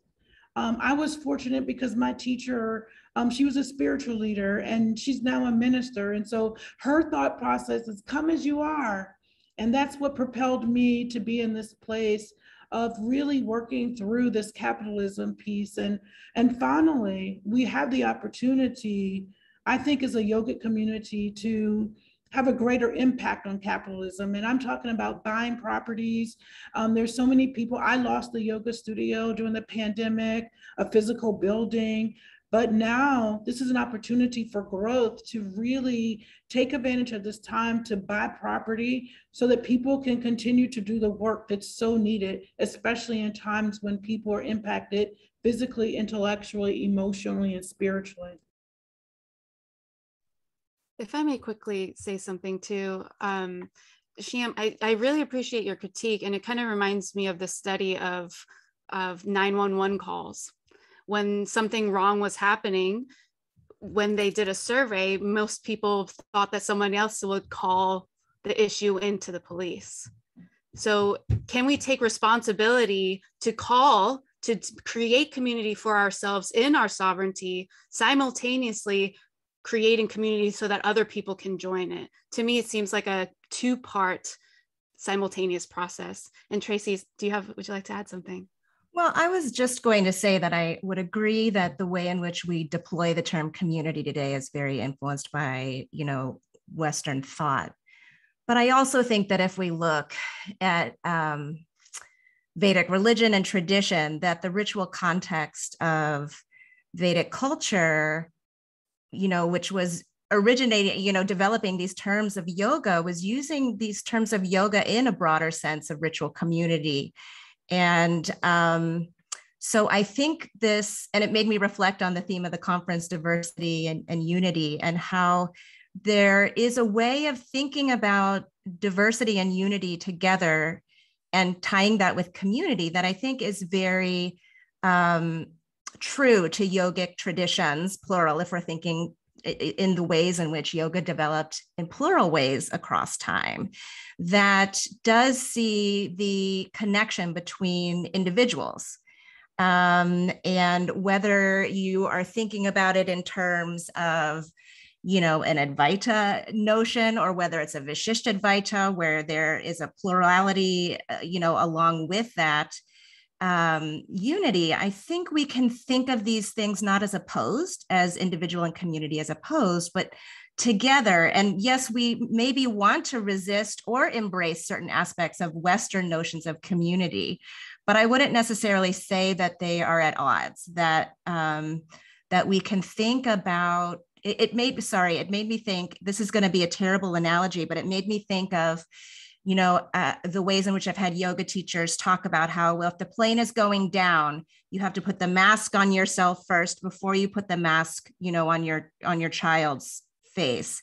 Um, I was fortunate because my teacher, um, she was a spiritual leader and she's now a minister. And so her thought process is come as you are. And that's what propelled me to be in this place of really working through this capitalism piece. And, and finally, we have the opportunity, I think, as a yogic community to have a greater impact on capitalism. And I'm talking about buying properties. Um, there's so many people. I lost the yoga studio during the pandemic, a physical building. But now this is an opportunity for growth to really take advantage of this time to buy property so that people can continue to do the work that's so needed, especially in times when people are impacted physically, intellectually, emotionally, and spiritually. If I may quickly say something too, um, Shyam, I, I really appreciate your critique, and it kind of reminds me of the study of of 911 calls when something wrong was happening, when they did a survey, most people thought that someone else would call the issue into the police. So, can we take responsibility to call to create community for ourselves in our sovereignty, simultaneously creating community so that other people can join it? To me, it seems like a two part simultaneous process. And Tracy, do you have, would you like to add something? Well, I was just going to say that I would agree that the way in which we deploy the term community today is very influenced by, you know, Western thought. But I also think that if we look at um, Vedic religion and tradition, that the ritual context of Vedic culture, you know, which was originating, you know, developing these terms of yoga, was using these terms of yoga in a broader sense of ritual community and um, so I think this, and it made me reflect on the theme of the conference diversity and, and unity, and how there is a way of thinking about diversity and unity together and tying that with community that I think is very um, true to yogic traditions, plural, if we're thinking in the ways in which yoga developed in plural ways across time that does see the connection between individuals um, and whether you are thinking about it in terms of you know an advaita notion or whether it's a vishishtadvaita where there is a plurality uh, you know along with that um, unity, I think we can think of these things not as opposed, as individual and community as opposed, but together. And yes, we maybe want to resist or embrace certain aspects of Western notions of community, but I wouldn't necessarily say that they are at odds. That um, that we can think about. It, it made sorry, it made me think. This is going to be a terrible analogy, but it made me think of you know uh, the ways in which i've had yoga teachers talk about how well if the plane is going down you have to put the mask on yourself first before you put the mask you know on your on your child's face.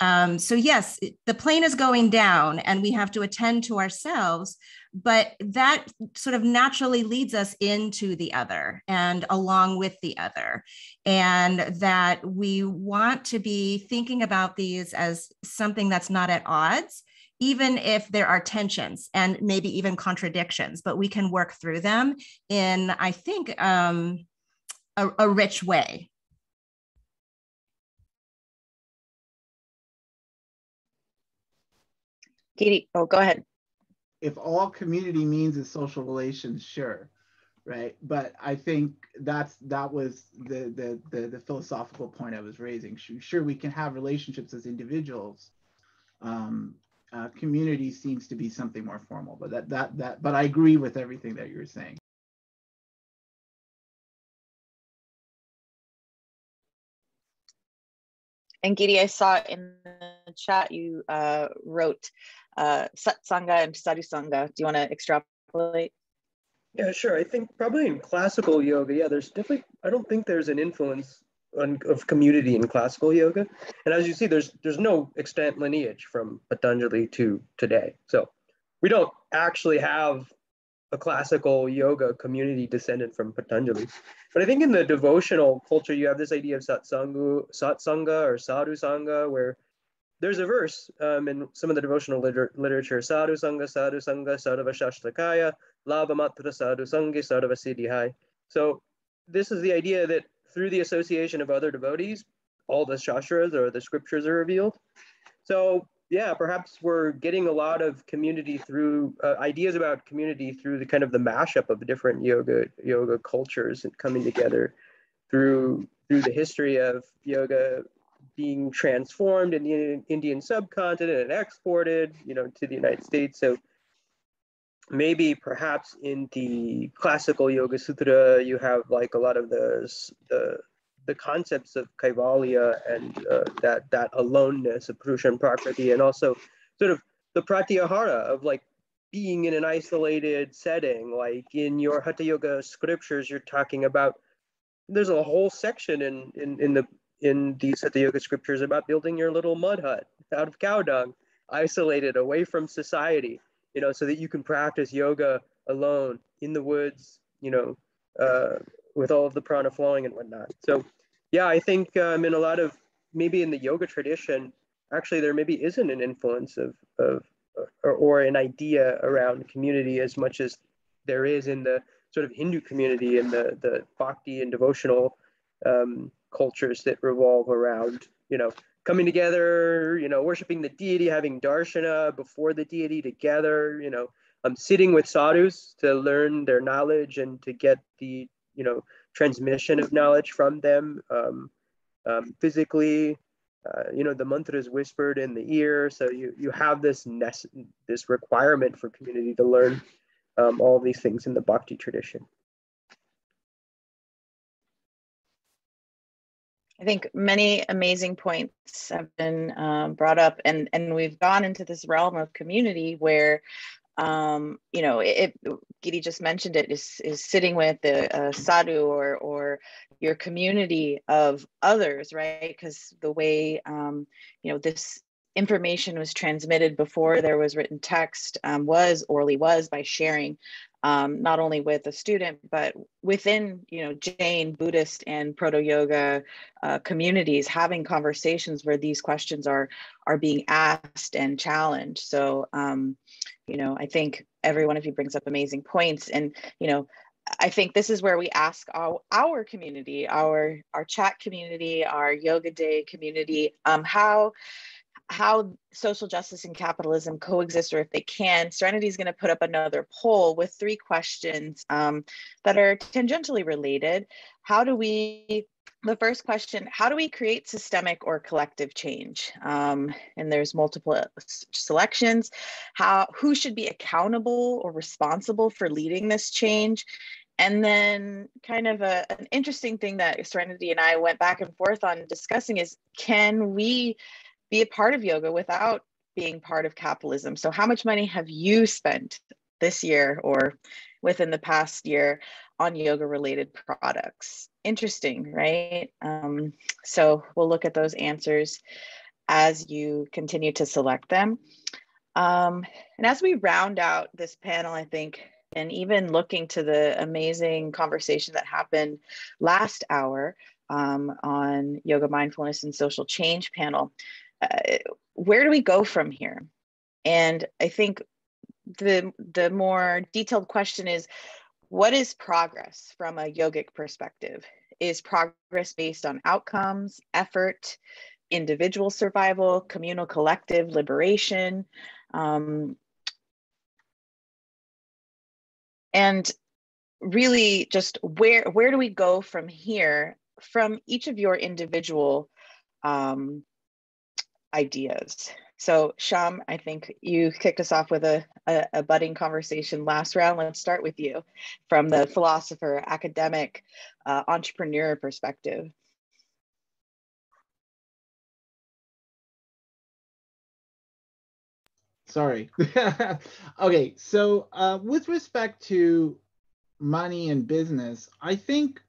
Um, so, yes, the plane is going down and we have to attend to ourselves, but that sort of naturally leads us into the other and along with the other. And that we want to be thinking about these as something that's not at odds even if there are tensions and maybe even contradictions, but we can work through them in, I think, um, a, a, rich way. Katie, oh, go ahead. If all community means is social relations, sure, right? But I think that's that was the the the, the philosophical point I was raising. Sure, we can have relationships as individuals. Um, uh, community seems to be something more formal, but that that that. But I agree with everything that you're saying. And Giri, I saw in the chat you uh, wrote uh, satsanga and sadhusanga. Do you want to extrapolate? Yeah, sure. I think probably in classical yoga, yeah, there's definitely, I don't think there's an influence of community in classical yoga. And as you see, there's there's no extant lineage from Patanjali to today. So we don't actually have a classical yoga community descended from Patanjali. But I think in the devotional culture, you have this idea of satsangu, satsanga or sadhu sangha, where there's a verse um, in some of the devotional liter- literature, sadhu sangha, sadhu sangha, sadhava shashtakaya, labhamatra sadhu sangha, sadhava siddhihai. So this is the idea that through the association of other devotees, all the shastras or the scriptures are revealed. So yeah, perhaps we're getting a lot of community through uh, ideas about community through the kind of the mashup of different yoga yoga cultures and coming together through through the history of yoga being transformed in the Indian subcontinent and exported, you know, to the United States. So maybe perhaps in the classical Yoga Sutra, you have like a lot of the the, the concepts of kaivalya and uh, that that aloneness of purusha and prakriti, and also sort of the pratyahara of like being in an isolated setting, like in your Hatha Yoga scriptures, you're talking about. There's a whole section in in in the in these Hatha Yoga scriptures about building your little mud hut out of cow dung, isolated away from society, you know, so that you can practice yoga alone in the woods, you know, uh, with all of the prana flowing and whatnot. So, yeah, I think um, in a lot of maybe in the yoga tradition, actually there maybe isn't an influence of of or, or an idea around community as much as there is in the sort of Hindu community and the the bhakti and devotional um, cultures that revolve around, you know, coming together, you know, worshiping the deity, having darshana before the deity together, you know, um, sitting with sadhus to learn their knowledge and to get the, you know, transmission of knowledge from them um, um, physically. Uh, you know, the mantra is whispered in the ear, so you you have this nece- this requirement for community to learn um, all these things in the bhakti tradition. I think many amazing points have been um, brought up, and and we've gone into this realm of community where, um, you know, it, it, Giri just mentioned it is is sitting with the uh, sadhu or or your community of others, right? Because the way um, you know this information was transmitted before there was written text um, was orally was by sharing um, not only with a student, but within, you know, Jain, Buddhist, and Proto Yoga uh, communities, having conversations where these questions are are being asked and challenged. So, um, you know, I think every one of you brings up amazing points, and you know, I think this is where we ask our, our community, our our chat community, our yoga day community, um, how how social justice and capitalism coexist or if they can, Serenity is going to put up another poll with three questions um, that are tangentially related. How do we the first question how do we create systemic or collective change? Um, and there's multiple selections. How who should be accountable or responsible for leading this change? And then kind of a, an interesting thing that serenity and i went back and forth on discussing is can we be a part of yoga without being part of capitalism so how much money have you spent this year or within the past year on yoga related products interesting, right? Um, so we'll look at those answers as you continue to select them. Um, and as we round out this panel, I think, and even looking to the amazing conversation that happened last hour um, on yoga, mindfulness, and social change panel, uh, where do we go from here? And I think the the more detailed question is what is progress from a yogic perspective? Is progress based on outcomes, effort, individual survival, communal collective liberation? Um, and really just where where do we go from here from each of your individual um, ideas so, Shyam, I think you kicked us off with a, a, a, budding conversation last round. Let's start with you from the philosopher, academic, uh, entrepreneur perspective. Sorry. [LAUGHS] okay, so uh, with respect to money and business, I think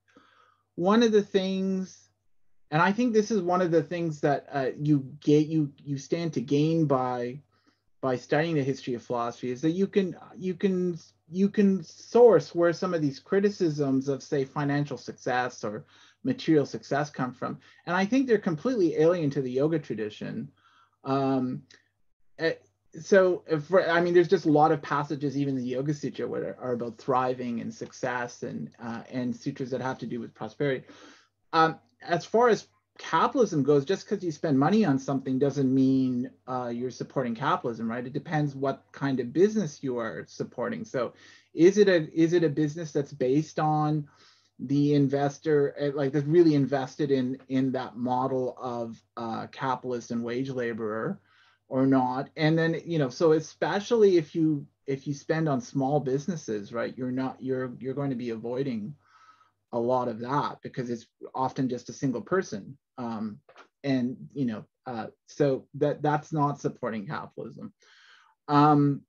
one of the things and I think this is one of the things that uh, you get you you stand to gain by by studying the history of philosophy is that you can you can you can source where some of these criticisms of say financial success or material success come from. And i think they're completely alien to the yoga tradition. Um, eh, so i mean there's just a lot of passages even in the yoga sutra where are about thriving and success and uh, and sutras that have to do with prosperity. Um, as far as capitalism goes, just because you spend money on something doesn't mean uh, you're supporting capitalism, right? It depends what kind of business you are supporting. So, is it a is it a business that's based on the investor eh, like that's really invested in in that model of uh, capitalist and wage laborer or not? And then you know, so especially if you if you spend on small businesses, right? You're not you're you're going to be avoiding a lot of that because it's often just a single person. Um, and you know uh, so that that's not supporting capitalism. Um,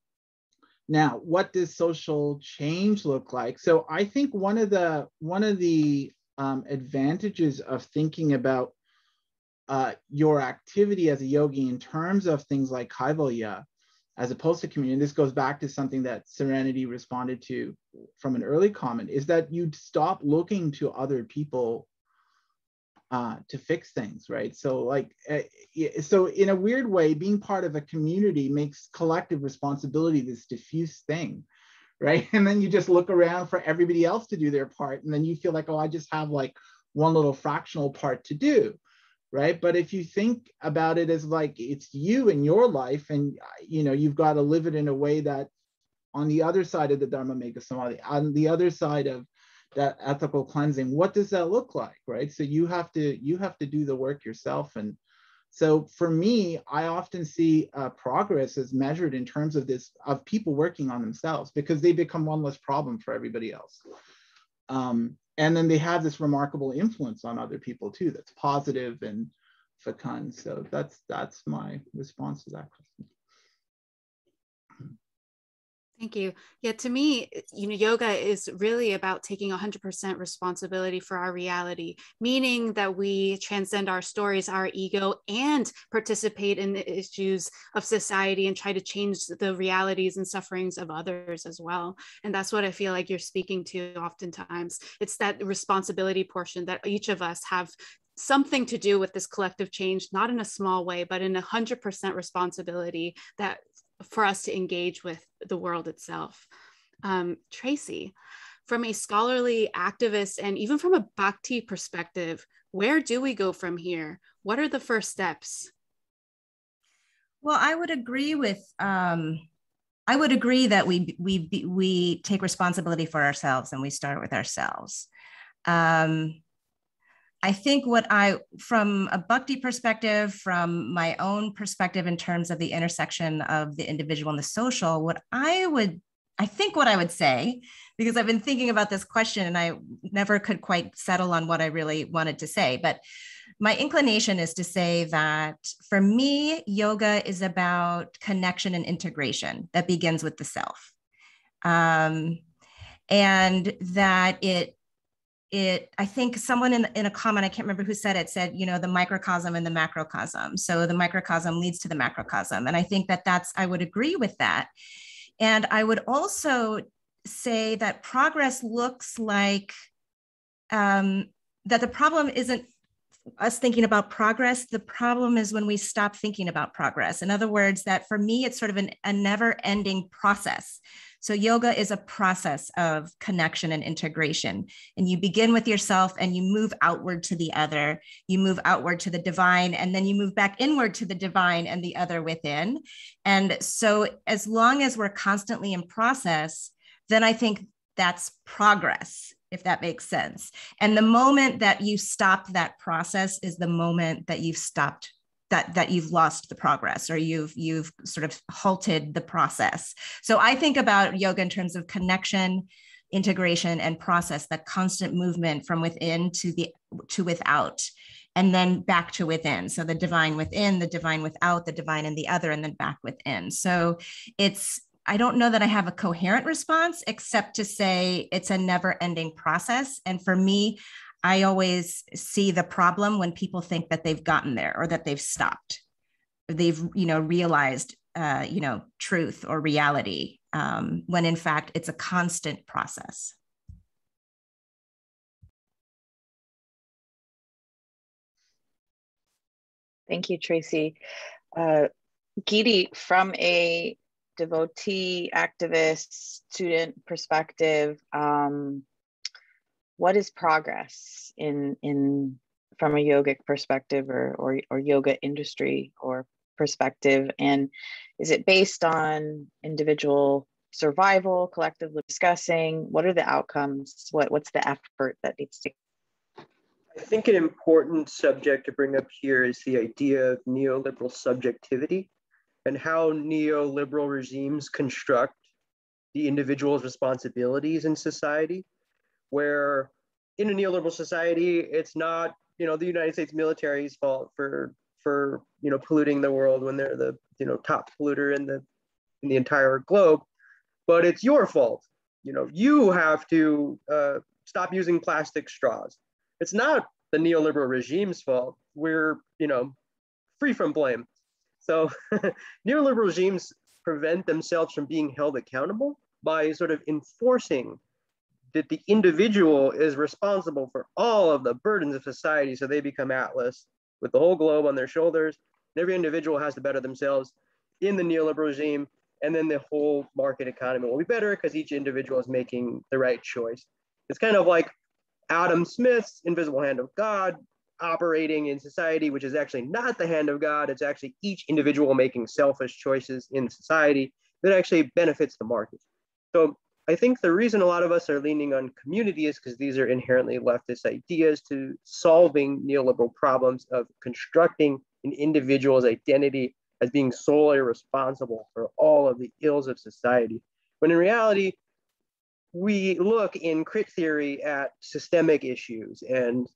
now what does social change look like? So i think one of the one of the um, advantages of thinking about uh, your activity as a yogi in terms of things like kaivalya as opposed to communion. This goes back to something that Serenity responded to from an early comment is that you'd stop looking to other people uh, to fix things, right? So, like, uh, so in a weird way, being part of a community makes collective responsibility this diffuse thing, [LAUGHS] right? And then you just look around for everybody else to do their part, and then you feel like, oh, I just have like one little fractional part to do right? But if you think about it as like it's you and your life and you know you've got to live it in a way that on the other side of the dharma megha samadhi on the other side of that ethical cleansing what does that look like right? So you have to you have to do the work yourself. And so for me i often see uh, progress as measured in terms of this of people working on themselves because they become one less problem for everybody else. Um, and then they have this remarkable influence on other people too that's positive and fecund. So that's that's my response to that question Thank you. Yeah, to me, eh, you know, yoga is really about taking 100% responsibility for our reality, meaning that we transcend our stories, our ego, and participate in the issues of society and try to change the realities and sufferings of others as well. And that's what I feel like you're speaking to oftentimes. It's that responsibility portion that each of us have something to do with this collective change, not in a small way, but in a 100% responsibility that for us to engage with the world itself. Um, Tracy, from a scholarly activist and even from a bhakti perspective, where do we go from here? What are the first steps? Well, I would agree with. Um, I would agree that we we we take responsibility for ourselves and we start with ourselves. Um, I think what I, from a Bhakti perspective, from my own perspective in terms of the intersection of the individual and the social, what I would, I think what I would say, because I've been thinking about this question and I never could quite settle on what I really wanted to say, but my inclination is to say that for me, yoga is about connection and integration that begins with the self. Um, and that it it i think someone in, in a comment i can't remember who said it said you know the microcosm and the macrocosm. So the microcosm leads to the macrocosm. And i think that that's i would agree with that. And i would also say that progress looks like um, that the problem isn't us thinking about progress. The problem is when we stop thinking about progress. In other words that for me it's sort of an, a never ending process so, yoga is a process of connection and integration. And you begin with yourself and you move outward to the other. You move outward to the divine, and then you move back inward to the divine and the other within. And so, as long as we're constantly in process, then I think that's progress if that makes sense. And the moment that you stop that process is the moment that you've stopped that that you've lost the progress or you've you've sort of halted the process. So i think about yoga in terms of connection integration and process that constant movement from within to the to without and then back to within. So the divine within the divine without the divine in the other and then back within. So it's I don't know that I have a coherent response except to say it's a never ending process. And for me, I always see the problem when people think that they've gotten there or that they've stopped. They've, you know, realized, uh, you know, truth or reality, um, when in fact it's a constant process. Thank you, Tracy. Uh, Giri, from a devotee, activist, student perspective, um, what is progress in in from a yogic perspective or, or or yoga industry or perspective? And is it based on individual survival collectively discussing? What are the outcomes? What what's the effort that needs to i think an important subject to bring up here is the idea of neoliberal subjectivity and how neoliberal regimes construct the individual's responsibilities in society where in a neoliberal society, it's not you know the United States military's fault for for you know polluting the world when they're the you know top polluter in the in the entire globe, but it's your fault. You know you have to uh, stop using plastic straws. It's not the neoliberal regime's fault. We're you know free from blame. So [LAUGHS] neoliberal regimes prevent themselves from being held accountable by sort of enforcing that the individual is responsible for all of the burdens of society. So they become Atlas with the whole globe on their shoulders. And every individual has to better themselves in the neoliberal regime. And then the whole market economy will be better because each individual is making the right choice. It's kind of like Adam Smith's invisible hand of God operating in society, which is actually not the hand of God. It's actually each individual making selfish choices in society that actually benefits the market. So I think the reason a lot of us are leaning on community is because these are inherently leftist ideas to solving neoliberal problems of constructing an individual's identity as being solely responsible for all of the ills of society. When in reality, we look in crit theory at systemic issues and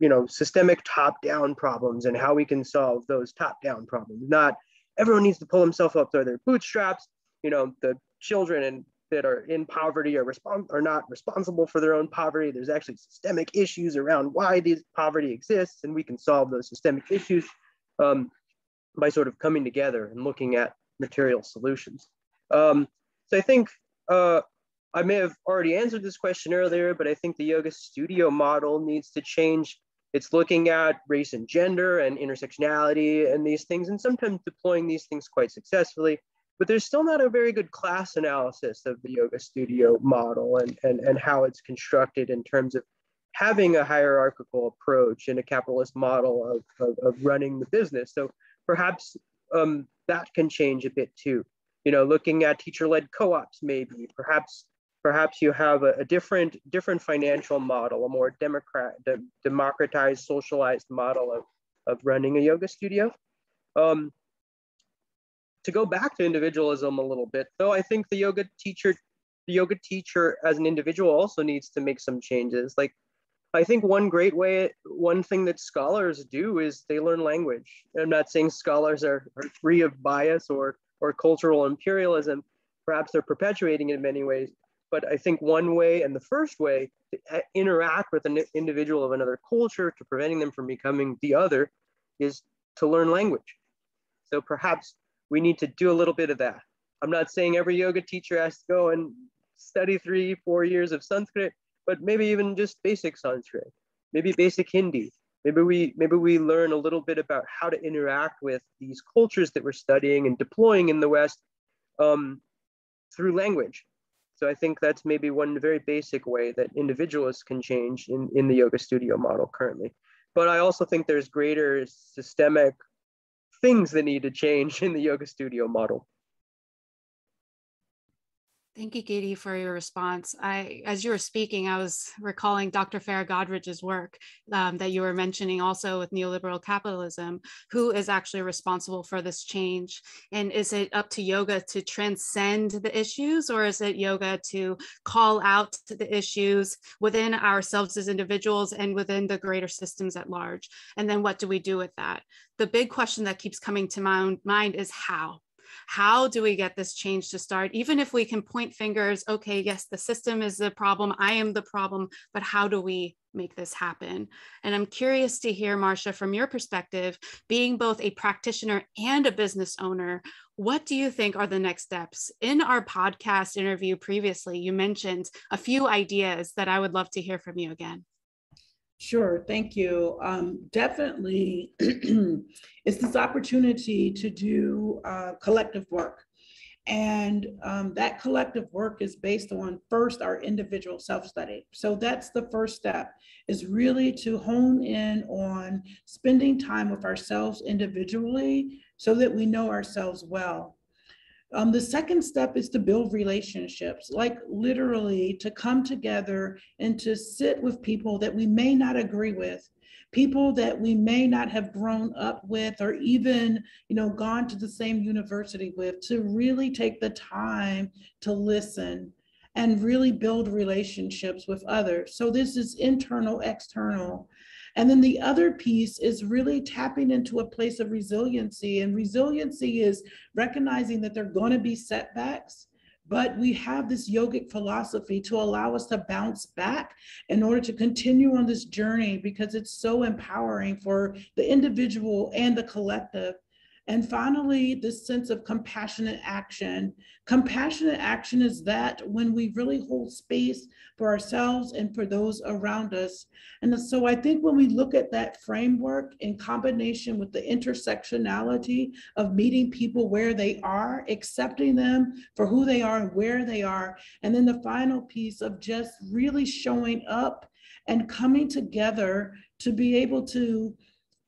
you know systemic top-down problems and how we can solve those top-down problems. Not everyone needs to pull himself up through their bootstraps. You know, the children and that are in poverty are, respon- are not responsible for their own poverty. There's actually systemic issues around why this poverty exists, and we can solve those systemic issues um, by sort of coming together and looking at material solutions. Um, so I think uh, I may have already answered this question earlier, but I think the yoga studio model needs to change. It's looking at race and gender and intersectionality and these things, and sometimes deploying these things quite successfully but there's still not a very good class analysis of the yoga studio model and, and, and how it's constructed in terms of having a hierarchical approach in a capitalist model of, of, of running the business. So perhaps um, that can change a bit too. You know, looking at teacher-led co-ops, maybe perhaps perhaps you have a, a different different financial model, a more democrat, de democratized, socialized model of of running a yoga studio. Um, to go back to individualism a little bit, though, I think the yoga teacher, the yoga teacher as an individual also needs to make some changes. Like, I think one great way, one thing that scholars do is they learn language. I'm not saying scholars are, are free of bias or or cultural imperialism. Perhaps they're perpetuating it in many ways. But I think one way and the first way to uh, interact with an individual of another culture to preventing them from becoming the other is to learn language. So perhaps we need to do a little bit of that. I'm not saying every yoga teacher has to go and study three, four years of Sanskrit, but maybe even just basic Sanskrit, maybe basic Hindi. Maybe we maybe we learn a little bit about how to interact with these cultures that we're studying and deploying in the West um, through language. So I think that's maybe one very basic way that individualists can change in, in the yoga studio model currently. But I also think there's greater systemic things that need to change in the yoga studio model. Thank you, Katie, for your response. I, as you were speaking, I was recalling Dr. Farah Godrej's work um, that you were mentioning also with neoliberal capitalism, who is actually responsible for this change. And is it up to yoga to transcend the issues, or is it yoga to call out the issues within ourselves as individuals and within the greater systems at large? And then what do we do with that? The big question that keeps coming to my mind is how how do we get this change to start? Even if we can point fingers, okay, yes, the system is the problem, I am the problem, but how do we make this happen? And I'm curious to hear, Marcia, from your perspective, being both a practitioner and a business owner, what do you think are the next steps? In our podcast interview previously, you mentioned a few ideas that I would love to hear from you again. Sure, thank you. Um, definitely, [CLEARS THROAT] it's this opportunity to do uh, collective work. And um, that collective work is based on first our individual self-study. So that's the first step is really to hone in on spending time with ourselves individually so that we know ourselves well. Um, the second step is to build relationships, like literally to come together and to sit with people that we may not agree with, people that we may not have grown up with or even, you know, gone to the same university with, to really take the time to listen and really build relationships with others. So this is internal, external. And then the other piece is really tapping into a place of resiliency. And resiliency is recognizing that there are going to be setbacks, but we have this yogic philosophy to allow us to bounce back in order to continue on this journey because it's so empowering for the individual and the collective. And finally, this sense of compassionate action. Compassionate action is that when we really hold space for ourselves and for those around us. And so I think when we look at that framework in combination with the intersectionality of meeting people where they are, accepting them for who they are and where they are, and then the final piece of just really showing up and coming together to be able to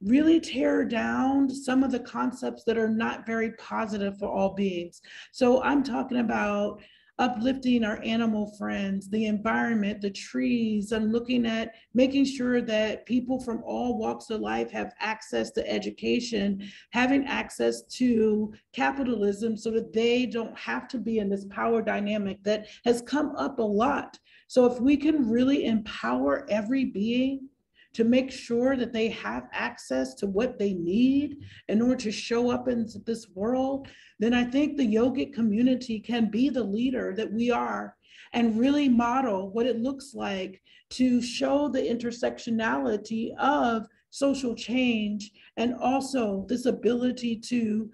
really tear down some of the concepts that are not very positive for all beings. So I'm talking about uplifting our animal friends, the environment, the trees, and looking at making sure that people from all walks of life have access to education, having access to capitalism so that they don't have to be in this power dynamic that has come up a lot. So if we can really empower every being to make sure that they have access to what they need in order to show up in this world, then I think the yogic community can be the leader that we are and really model what it looks like to show the intersectionality of social change and also this ability to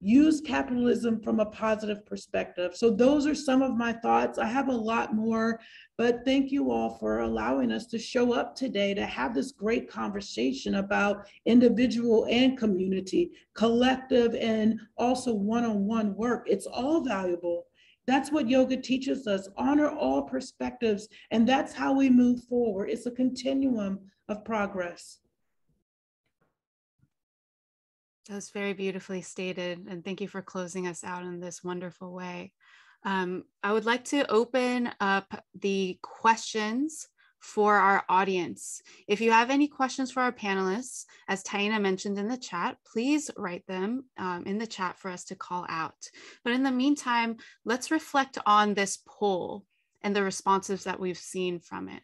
use capitalism from a positive perspective. So those are some of my thoughts. I have a lot more, but thank you all for allowing us to show up today to have this great conversation about individual and community, collective and also one-on-one work. It's all valuable. That's what yoga teaches us, honor all perspectives. And that's how we move forward. It's a continuum of progress. That was very beautifully stated. And thank you for closing us out in this wonderful way. Um, I would like to open up the questions for our audience. If you have any questions for our panelists, as Taina mentioned in the chat, please write them um, in the chat for us to call out. But in the meantime, let's reflect on this poll and the responses that we've seen from it.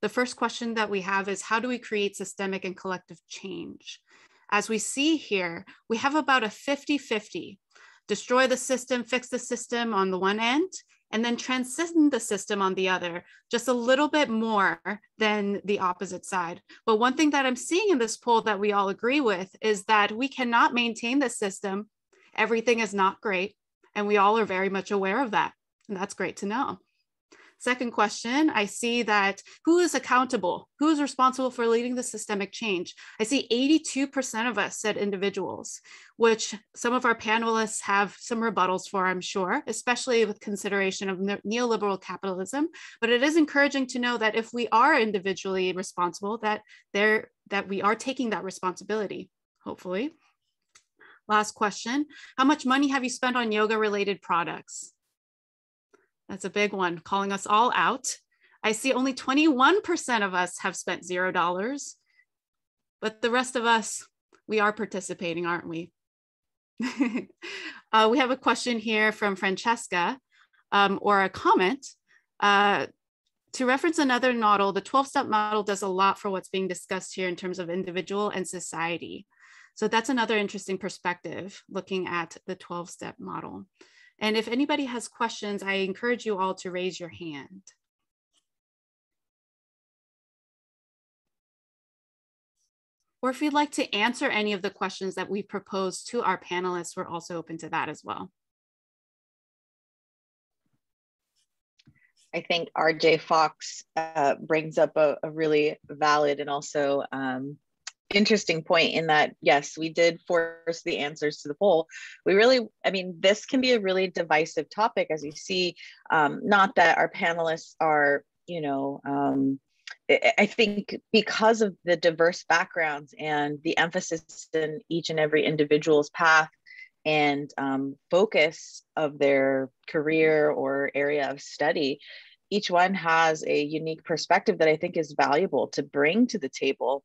The first question that we have is how do we create systemic and collective change? As we see here, we have about a 50 50 destroy the system, fix the system on the one end, and then transcend the system on the other, just a little bit more than the opposite side. But one thing that I'm seeing in this poll that we all agree with is that we cannot maintain the system. Everything is not great. And we all are very much aware of that. And that's great to know. Second question, I see that who is accountable? Who is responsible for leading the systemic change? I see 82% of us said individuals, which some of our panelists have some rebuttals for, I'm sure, especially with consideration of neoliberal capitalism. But it is encouraging to know that if we are individually responsible, that there that we are taking that responsibility, hopefully. Last question, how much money have you spent on yoga related products? That's a big one, calling us all out. I see only 21% of us have spent $0, but the rest of us, we are participating, aren't we? [LAUGHS] uh, we have a question here from Francesca, um, or a comment. Uh, to reference another model, the 12 step model does a lot for what's being discussed here in terms of individual and society. So that's another interesting perspective looking at the 12 step model. And if anybody has questions, I encourage you all to raise your hand. Or if you'd like to answer any of the questions that we proposed to our panelists, we're also open to that as well. I think RJ Fox uh, brings up a, a, really valid and also um, interesting point in that yes we did force the answers to the poll. We really i mean this can be a really divisive topic as you see. Um, not that our panelists are you know um, i think because of the diverse backgrounds and the emphasis in each and every individual's path and um, focus of their career or area of study each one has a unique perspective that i think is valuable to bring to the table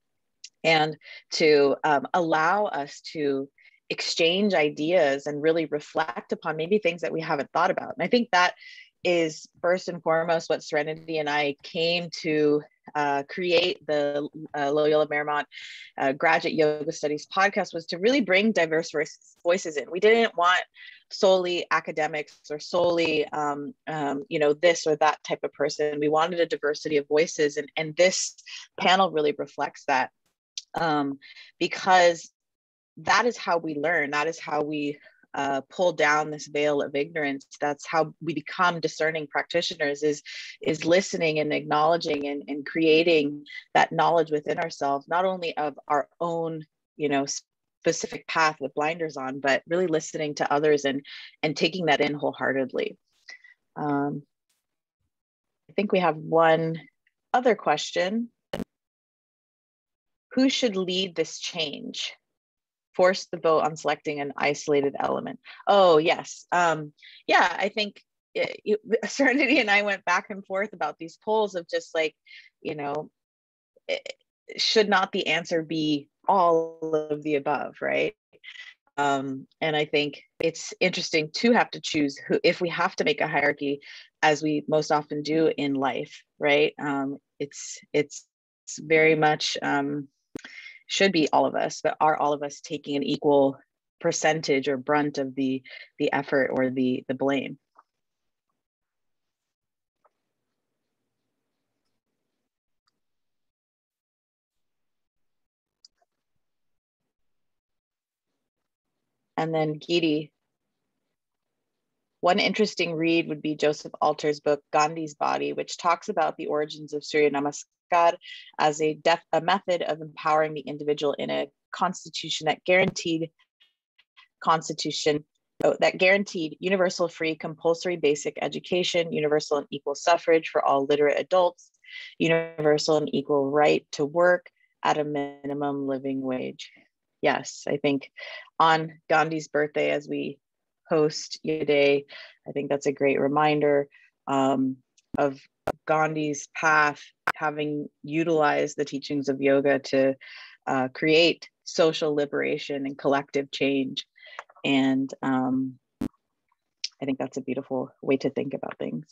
and to um, allow us to exchange ideas and really reflect upon maybe things that we haven't thought about. And I think that is first and foremost what Serenity and I came to uh, create the uh, Loyola Marymount uh, Graduate Yoga Studies podcast was to really bring diverse voices in. We didn't want solely academics or solely, um, um, you know, this or that type of person. We wanted a diversity of voices, and and this panel really reflects that um, because that is how we learn. That is how we uh, pull down this veil of ignorance. That's how we become discerning practitioners is, is listening and acknowledging and, and creating that knowledge within ourselves, not only of our own, you know, specific path with blinders on, but really listening to others and, and taking that in wholeheartedly. Um, I think we have one other question who should lead this change? Force the vote on selecting an isolated element. Oh, yes. Um, yeah, I think it, it, [LAUGHS] Serenity and I went back and forth about these polls of just like, you know, it, should not the answer be all of the above, right? Um, and I think it's interesting to have to choose who, if we have to make a hierarchy, as we most often do in life, right? Um, it's it's very much um, should be all of us, but are all of us taking an equal percentage or brunt of the the effort or the the blame? And then Giri, one interesting read would be Joseph Alter's book, Gandhi's Body, which talks about the origins of Surya Namaskar God as a, def- a method of empowering the individual in a constitution that guaranteed constitution oh, that guaranteed universal free compulsory basic education, universal and equal suffrage for all literate adults, universal and equal right to work at a minimum living wage. yes, I think on Gandhi's birthday, as we host Yoga Day, I think that's a great reminder um, of Gandhi's path, having utilized the teachings of yoga to uh, create social liberation and collective change. And um, I think that's a beautiful way to think about things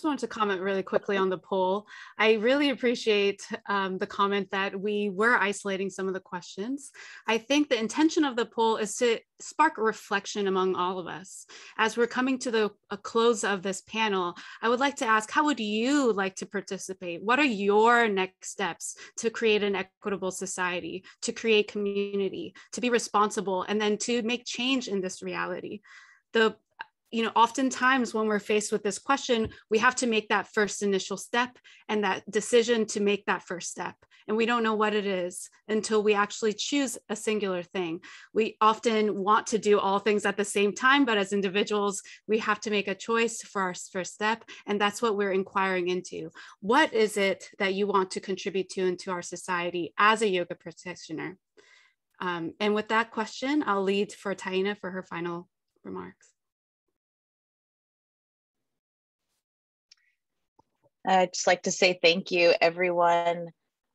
just wanted to comment really quickly on the poll. I really appreciate um, the comment that we were isolating some of the questions. I think the intention of the poll is to spark reflection among all of us. As we're coming to the close of this panel, I would like to ask, how would you like to participate? What are your next steps to create an equitable society, to create community, to be responsible, and then to make change in this reality? The you know, oftentimes when we're faced with this question, we have to make that first initial step and that decision to make that first step. And we don't know what it is until we actually choose a singular thing. We often want to do all things at the same time, but as individuals, we have to make a choice for our first step. And that's what we're inquiring into. What is it that you want to contribute to into our society as a yoga practitioner? Um, and with that question, I'll lead for Taina for her final remarks. I'd just like to say thank you, everyone,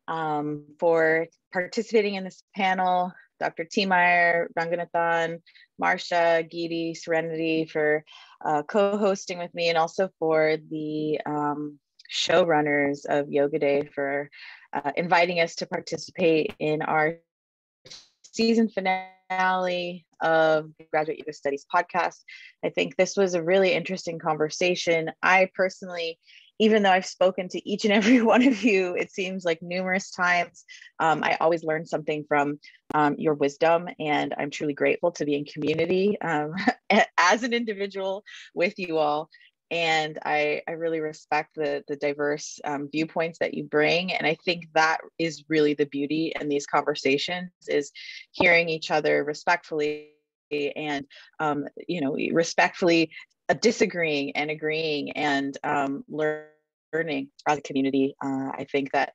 um, for participating in this panel. Dr. Meyer, Ranganathan, Marsha, Giri, Serenity for uh, co-hosting with me and also for the um, showrunners of Yoga Day for uh, inviting us to participate in our season finale of Graduate Yoga Studies podcast. I think this was a really interesting conversation. I personally even though I've spoken to each and [LAUGHS] every one of you, it seems like numerous times, um, I always learn something from um, your wisdom. And I'm truly grateful to be in community um, [LAUGHS] as an individual with you all. And I, I really respect the, the diverse um, viewpoints that you bring. And I think that is really the beauty in these conversations is hearing each other respectfully and um, you know respectfully disagreeing and agreeing and um, learning as a community. Uh, I think that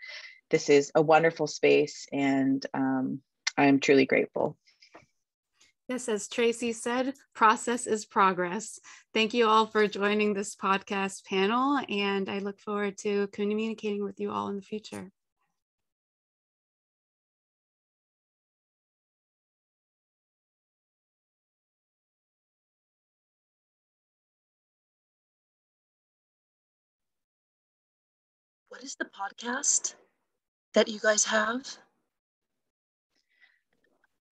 this is a wonderful space and um, I'm truly grateful. Yes, as Tracy said, process is progress. Thank you all for joining this podcast panel, and I look forward to communicating with you all in the future. What is the podcast that you guys have?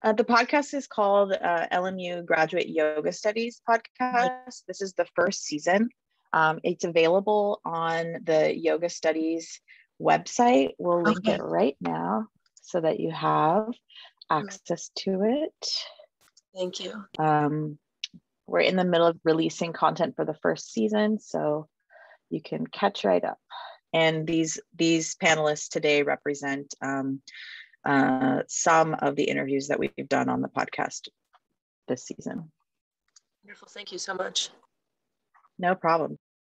Uh, the podcast is called uh, LMU Graduate Yoga Studies Podcast. This is the first season. Um, it's available on the Yoga Studies website. We'll link okay. it right now so that you have access to it. Thank you. Um, we're in the middle of releasing content for the first season, so you can catch right up and these these panelists today represent um, uh, some of the interviews that we've done on the podcast this season. Wonderful. Thank you so much. No problem.